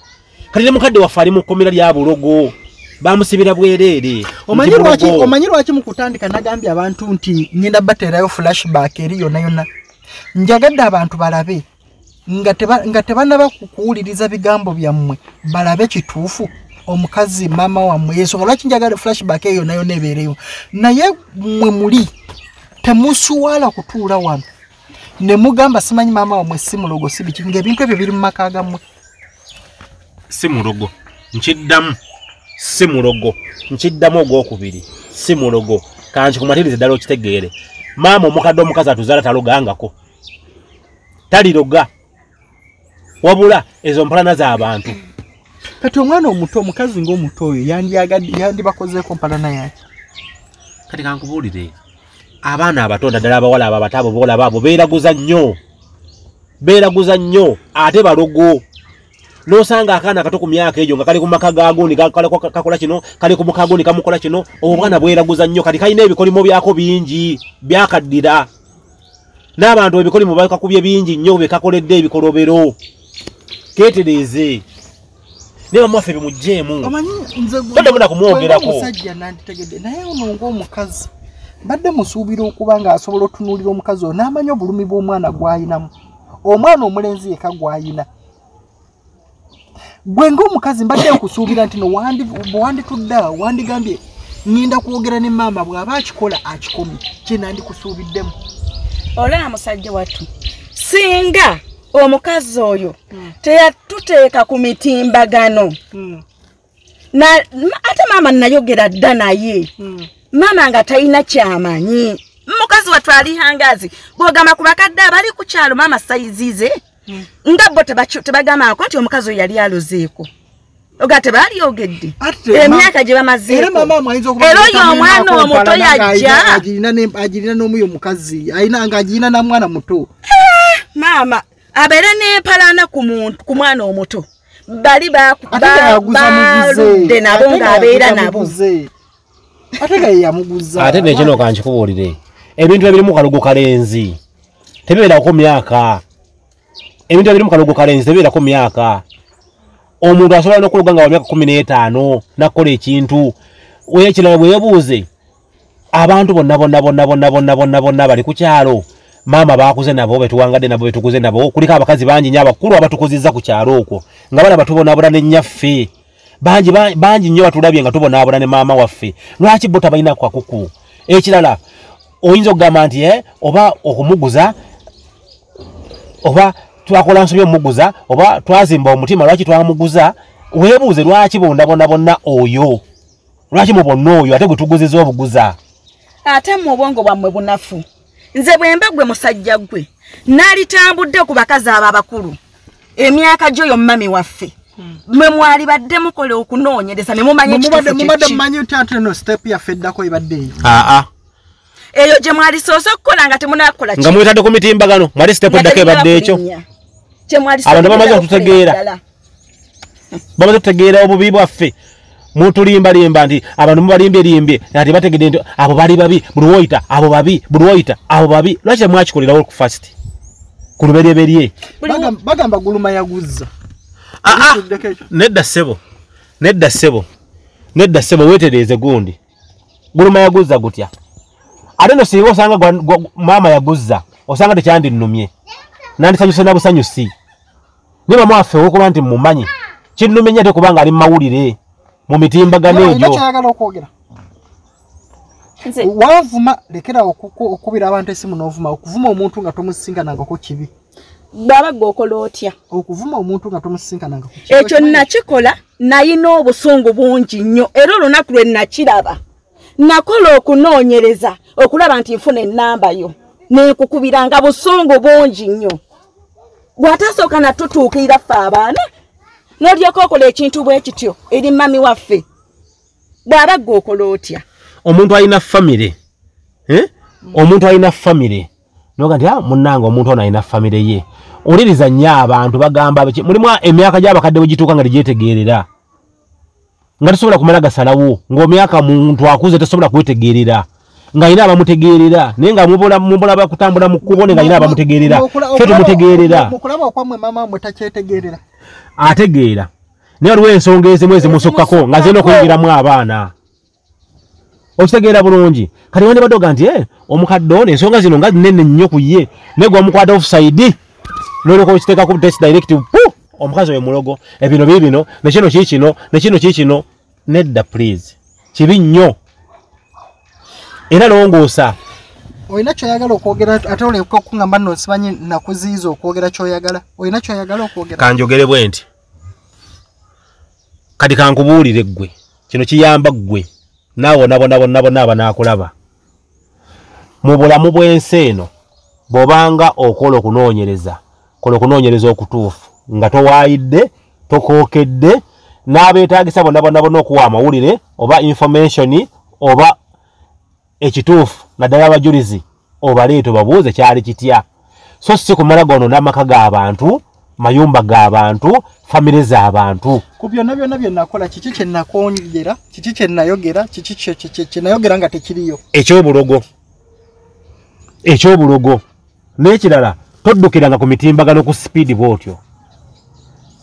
C: Kati ne mukadde waffe ali mu kkomera lya bulogo bamusibira bwereere.
A: Omanyi lwaki
C: bulogo.
A: omanyi lwaki mu kutandika nagambye abantu nti ngenda bateerayo flashback eri yonna yonna? Njagadde abantu balabe nga teba- nga tebanaba ku- kuwuliriza bigambo byammwe balabe kituufu omukazi maama wammwe yensonga lwaki njagadde flashback eyo yonna yonna ebeereyo? Naye mwe muli temusuwala kutuula wano. Ne mugamba simanyi maama wammwe si mulogo si biki ngaebintu ebyo biri mu maka gammwe.
C: Si mulogo nkiddamu si mulogo. Nkiddamu ogwokubiri. Si mulogo. Kankikumatirize ddala okitegeere. Maama omukadde omukazi atuzaala talogangako taliroga. Wabula ezo mpalana z'abantu
A: kati omwana omuto omukazi ngaomuto oyo yandibakozeeko mpalana yaki
C: kati kankubuulire abaana abatonda ddala abawala abo abato abo boolaba abo beeraguza nnyo. Beeraguza nnyo ate balogo nosanga akaana akato ku myaka egyo nga kali ku maka gagundi kakola kino kali ku muka gundi kamukola kino obwana bweraguza nnyo kati kalina ebikolimo byako bingi byakaddira n'abantu ebikolimo bakakubye bingi nnyo bekakoledde ebikolobero. Ketereeze ne bamwaffe bimugjeemu. Todde muna kumwogerako.
A: naye ono ngaomukazi mbadde musuubira okuba ng'asobola otunuulira omukazi oyo n'amanya obulumi bw'omwana gw'ayinamu. Omwana omulenzi yeka gw'ayina gwe ngaomukazi mbadde nkusuubira nti no wandi- bwe wanditudde awo wandigambye ŋŋenda kwogera ne maama bw'aba akikola akikomye kye nandikusuubiddemu.
D: Olaba musajja wattu. Singa omukazi oyo teyatuteeka ku mitimbagano. Na ma- ate maama nayogera dda naye. Maama nga talina kyamanyi. Mukazi wattu ali hangazi bwogamba ku bakadde abali ku kyalo maama sayizize nga bo tebagambako nti omukazi oyo yali alozeeko. Oga tebalyogedde. Emyaka gye
A: era
D: bamazeeko
A: maama ayinza okuba
D: era oyo omwana omuto
A: mpalana ng'ayina-
D: yajja.
A: agirina ne- agirina n'omuyo omukazi ayina ng'agirina na mwana muto.
D: Maama abeere n'empalana ku muntu ku mwana omuto. Bali baludde nabo ng'abeera nabo.
A: ate nga ye yamuguza.
C: Ate nekino kankikubuulire ebintu ebirimu kalugu kalenzi. Tebibeerako myaka ebintu ebirimu kalugu kalenzi tebibeerako myaka. Omuntu asobola nokuluga nga wa myaka kumi n'etaano nakukola ekintu ekirala bweyebuuze abantu bonna bonna bonna bonna bonna bonna bonna bali ku kyalo. Maama bakuze nabo betuwangadde nabo betukuze nabo kuliko abakazi bangi nyo abakulu abatukuzizza ku kyalo okwo nga balaba tubonaabona nennyaffe bangi ba- bangi nnyo batulabye nga tubonaabona ne maama waffe. Lwaki bo tabalina kwakuku? Ekirala oyinza okugamba nti eh, oba okumuguza oba twakola nsobi omumuguza oba twazimba omutima lwaki twamuguza? Weebuuze lwaki bonna bonna bonna oyo? Lwaki mu bonna oyo ate gwe tuguziza obuguza?
D: Ate mu obwongo bwammwe bunafu. Nze bwe mba gwe musajja gwe naalitambudde ku bakazi abo abakulu. Emyaka gyo yomumami waffe. Mwe mwali badde mukola okunoonyereza ne mumanya ekituufu
A: mubadde
D: kyeki
A: mumanyi nti ate no step yaffe eddako ebadde eyo
C: aa.
D: Eyo gye mwalisoose okukola nga temunakola
C: nga mwetadde ku mitimbagano mwali sitepu eddako ebadde ekyo Abantu bamaze okututegeera. bamaze tutegeera obubi bwaffe. Mutulimbalimba nti abantu mubalimbye ati bategedde nti abo bali babi buli woyita abo babi buli woyita abo babi. Lwaki temwakikolerawo ku fast ku luberyeberye
A: Bagamba- bagamba guluma yaguzza.
C: Ah, ah. Nedda ssebo. Nedda ssebo. Nedda ssebo weetereeze gundi. Guluma yaguzza gutya? Ate no singa osanga maama yaguzza osanga tekyandinumye. Nandisanyuse na busanyusi ne mama waffe wokuba nti mumanyi kinnumye nnyo ate kubanga ali mu mawulire mu mitimbagano egyo.
A: kyayagala okwogera. Wavuma lekera okubira abantu esimu n'ovuma okuvuma omuntu nga tomusisinkanangako kibi.
D: Bwaba gwe okola otya?
A: Okuvuma omuntu nga tomusisinkanangako
D: ekyo nakikola nayina obusungu bungi nnyo era olunaku lwe nakiraba. Nakola okunoonyereza okulaba nti nfuna ennamba yo. Nenkukubiranga busungu bungi nnyo bw'atasooka natutuukirira ffe abaana n'olyoka okola ekintu bwe kityo eri mami waffe. Bw'aba gwe okola otya?
C: Omuntu alina famire eh? omuntu alina famire noga nti "Ah, munnange omuntu ono alina famire ye. Oliriza nnyo abantu bagamba mulimu emyaka gy'abakadde bwe gituuka nga tegyetegeerera nga tosobola kumala gasalawo ng'omyaka muntu akuze tosobola kwetegeerera ng'alina abamutegeerera naye nga mumulaba kutambula mu kkubo ne ng'alina abamutegeerera. fe tumutegeerera.
A: mukulaba okwamwe mama mwe takyetegeerera.
C: Ategeera. Naye waliwo ensonga ezimu ezimusukkako nga zirina okuyingiramu abaana. Okitegeera bulungi. Kati wandibadde oga nti "Eh, omukadde ono ensonga zino nga zinene nnyo ku ye naye gwamukwata offside nolyoka okiteekaku test directive pu omukazi oyo mulogo. Ebino bii bino nekino kii kino nekino kii kino. Nedda please. Kibi nnyo era longoosa.
A: Olina kyoyagala okwogera ate oleka okuŋamba nno simanyi nakuziyiza okwogera kyoyagala? Olina kyoyagala okwogera?
C: Kanjogere bwe nti kati kankubuulire ggwe kino kiyamba ggwe naawe bonna bonna bonna abanaakulaba mu bulamu bw'ensi eno bw'obanga okola okunoonyereza kola okunoonyereza okutuufu nga towaayidde tokookedde n'abeetagisa bonna bonna bonna okuwa amawulire oba information oba ekituufu naddala abajulizi obaleeta obabuuze kyali kitya. So si kumala gonoona amaka g'abantu mayumba g'abantu famire z'abantu.
A: Ku byonna byonna bye nakola kiki kye nakongera kiki kye nayogera kiki kye nayogera nga tekiriyo?
C: Ekyobulogo. Ekyobulogo. N'ekirala toddukiranga ku mitimbagano ku sipiidi bw'otyo.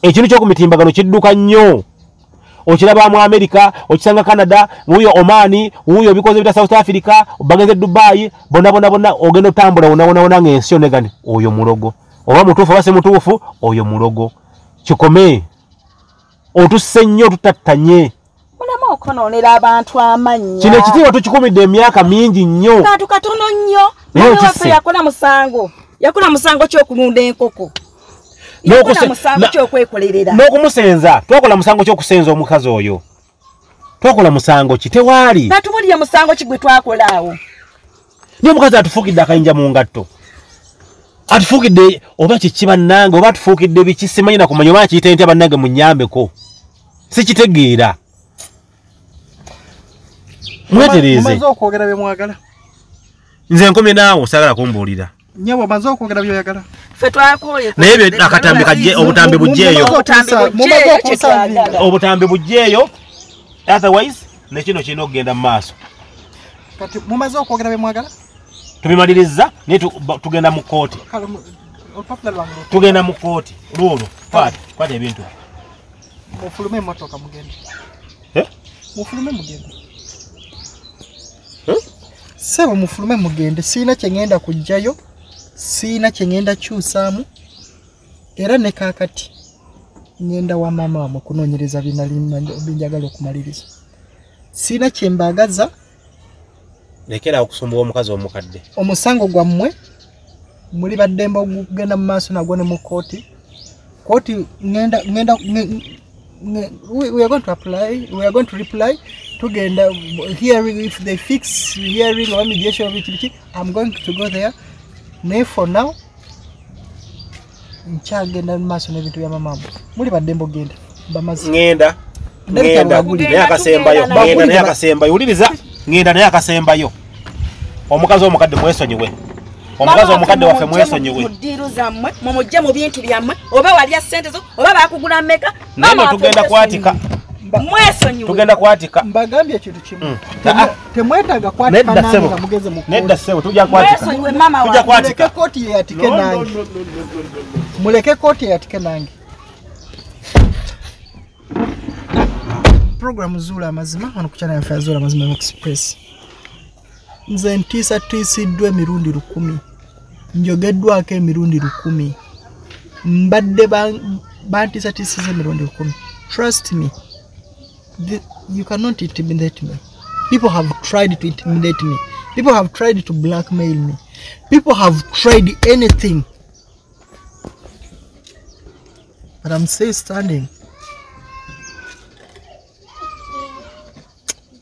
C: Ekintu ky'oku mitimbagano kidduka nnyo okiraba mu amerika okisanga canada wuyo omaani wuyo bikoze bita south africa bagenze dubayi bonna bonna bonna ogenda otambula wonawonawona ng'ensi yonega nti oyo mulogo. Oba mutuufu oba si mutuufu oyo mulogo. Kikome otusse nnyo otutattanye
D: mulema okonoonera abantu amannya.
C: Kino ekitiibwa tukikumidde emyaka mingi nnyo.
D: Kantu katono nnyo.
C: Naye
D: waffe yakola musango. Yakola musango kyokulunda enkoko
C: n'okumusenza twakola musango ky'okusenza omukazi oyo? Twakola musango ki? Tewaali.
D: Natubulire musango ki gwe twakola awo?
C: Naye omukazi atufuukidde akayinja mu ngatto. Atufuukidde oba kiki bannange oba atufuukidde biki simanyi nakumanya oba akiyita ntya bannange munyambeko sikitegeera. Mwetereeze.
A: Mumaze okwogera bye mwagala.
C: Nze nkomye naawe osagala kumbuulira
A: nyewe omaze okwogera byoyagala.
C: Naye akatambi kajje- obutambi bujjeeyo.
D: Obutambi bujjeeyo,
C: otherwise nekino kirina okugenda mu maaso.
A: Kati mumaze okwogera bye mwagala?
C: Tubimaliriza naye tugenda mu kooti tugenda mu kooti luulo kwata kwata ebintu.
A: Mufulume emotoka mugende.
C: Eh?
A: mufulume mugende.
C: Eh?
A: sebo mufulume mugende. Siina kyengenda kujjayo siina kyengenda kyusaamu era ne kaakati ngenda wa maama wamwe kunoonyereza binjagala okumaliriza. Siina kyembaagaza
C: lekera okusumbuwa omukazi omukadde.
A: omusango gwammwe muli baddembe okugenda mu maaso nagwo ne mu kooti kooti nge- nge- we are going to apply we are going to reply tugenda hearing if they fix hearing or mediation biki biki i'm going to go there naye for now nkyagenda mu maaso n'ebintu bya mamamu muli baddembe ogenda bamaze
C: ŋŋenda ŋŋenda naye akasembayo ŋŋenda naye akasembayo wuliriza ŋŋenda naye akasembayo omukazi omukadde mwesonyiwe omukazi omukadde waffe mwesonyiwe
D: mudiiru zammwe mumujje mu bintu byammwe oba walya sente zo oba bakugula mmeka?
C: Naye no tugenda kwatika
D: mwesonyiwe.
C: Tugenda kwatika.
A: Mbagambye ekintu kimu.
C: Mm.
A: Temwe-
C: Ah.
A: temwetaaga kwatika
C: nedda
A: nange
C: ssebo
A: nga mugeze mu
C: nedda
A: kooti
C: ssebo tujja kwatika.
D: Mwesonyiwe mama
C: tujja kwatika.
A: Muleke kooti yeyatike nange. muleke kooti eyatike nange. Programu zuula amazima wano ku channel yaffe yazuula amazima express nze ntiisatiisiddwa emirundi lukumi. Njogeddwako emirundi lukumi. Mbadde ba- bantiisatiisiza emirundi lukumi. Trust me the, you cannot intimidate me. People have tried to intimidate me. People have tried to blackmail me. People have tried anything. But i'm still standing.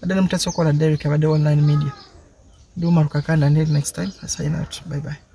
A: I don't nemutasi okola derek abadde online media. Ndi umarukakanda until next time. I sign out. Bye bye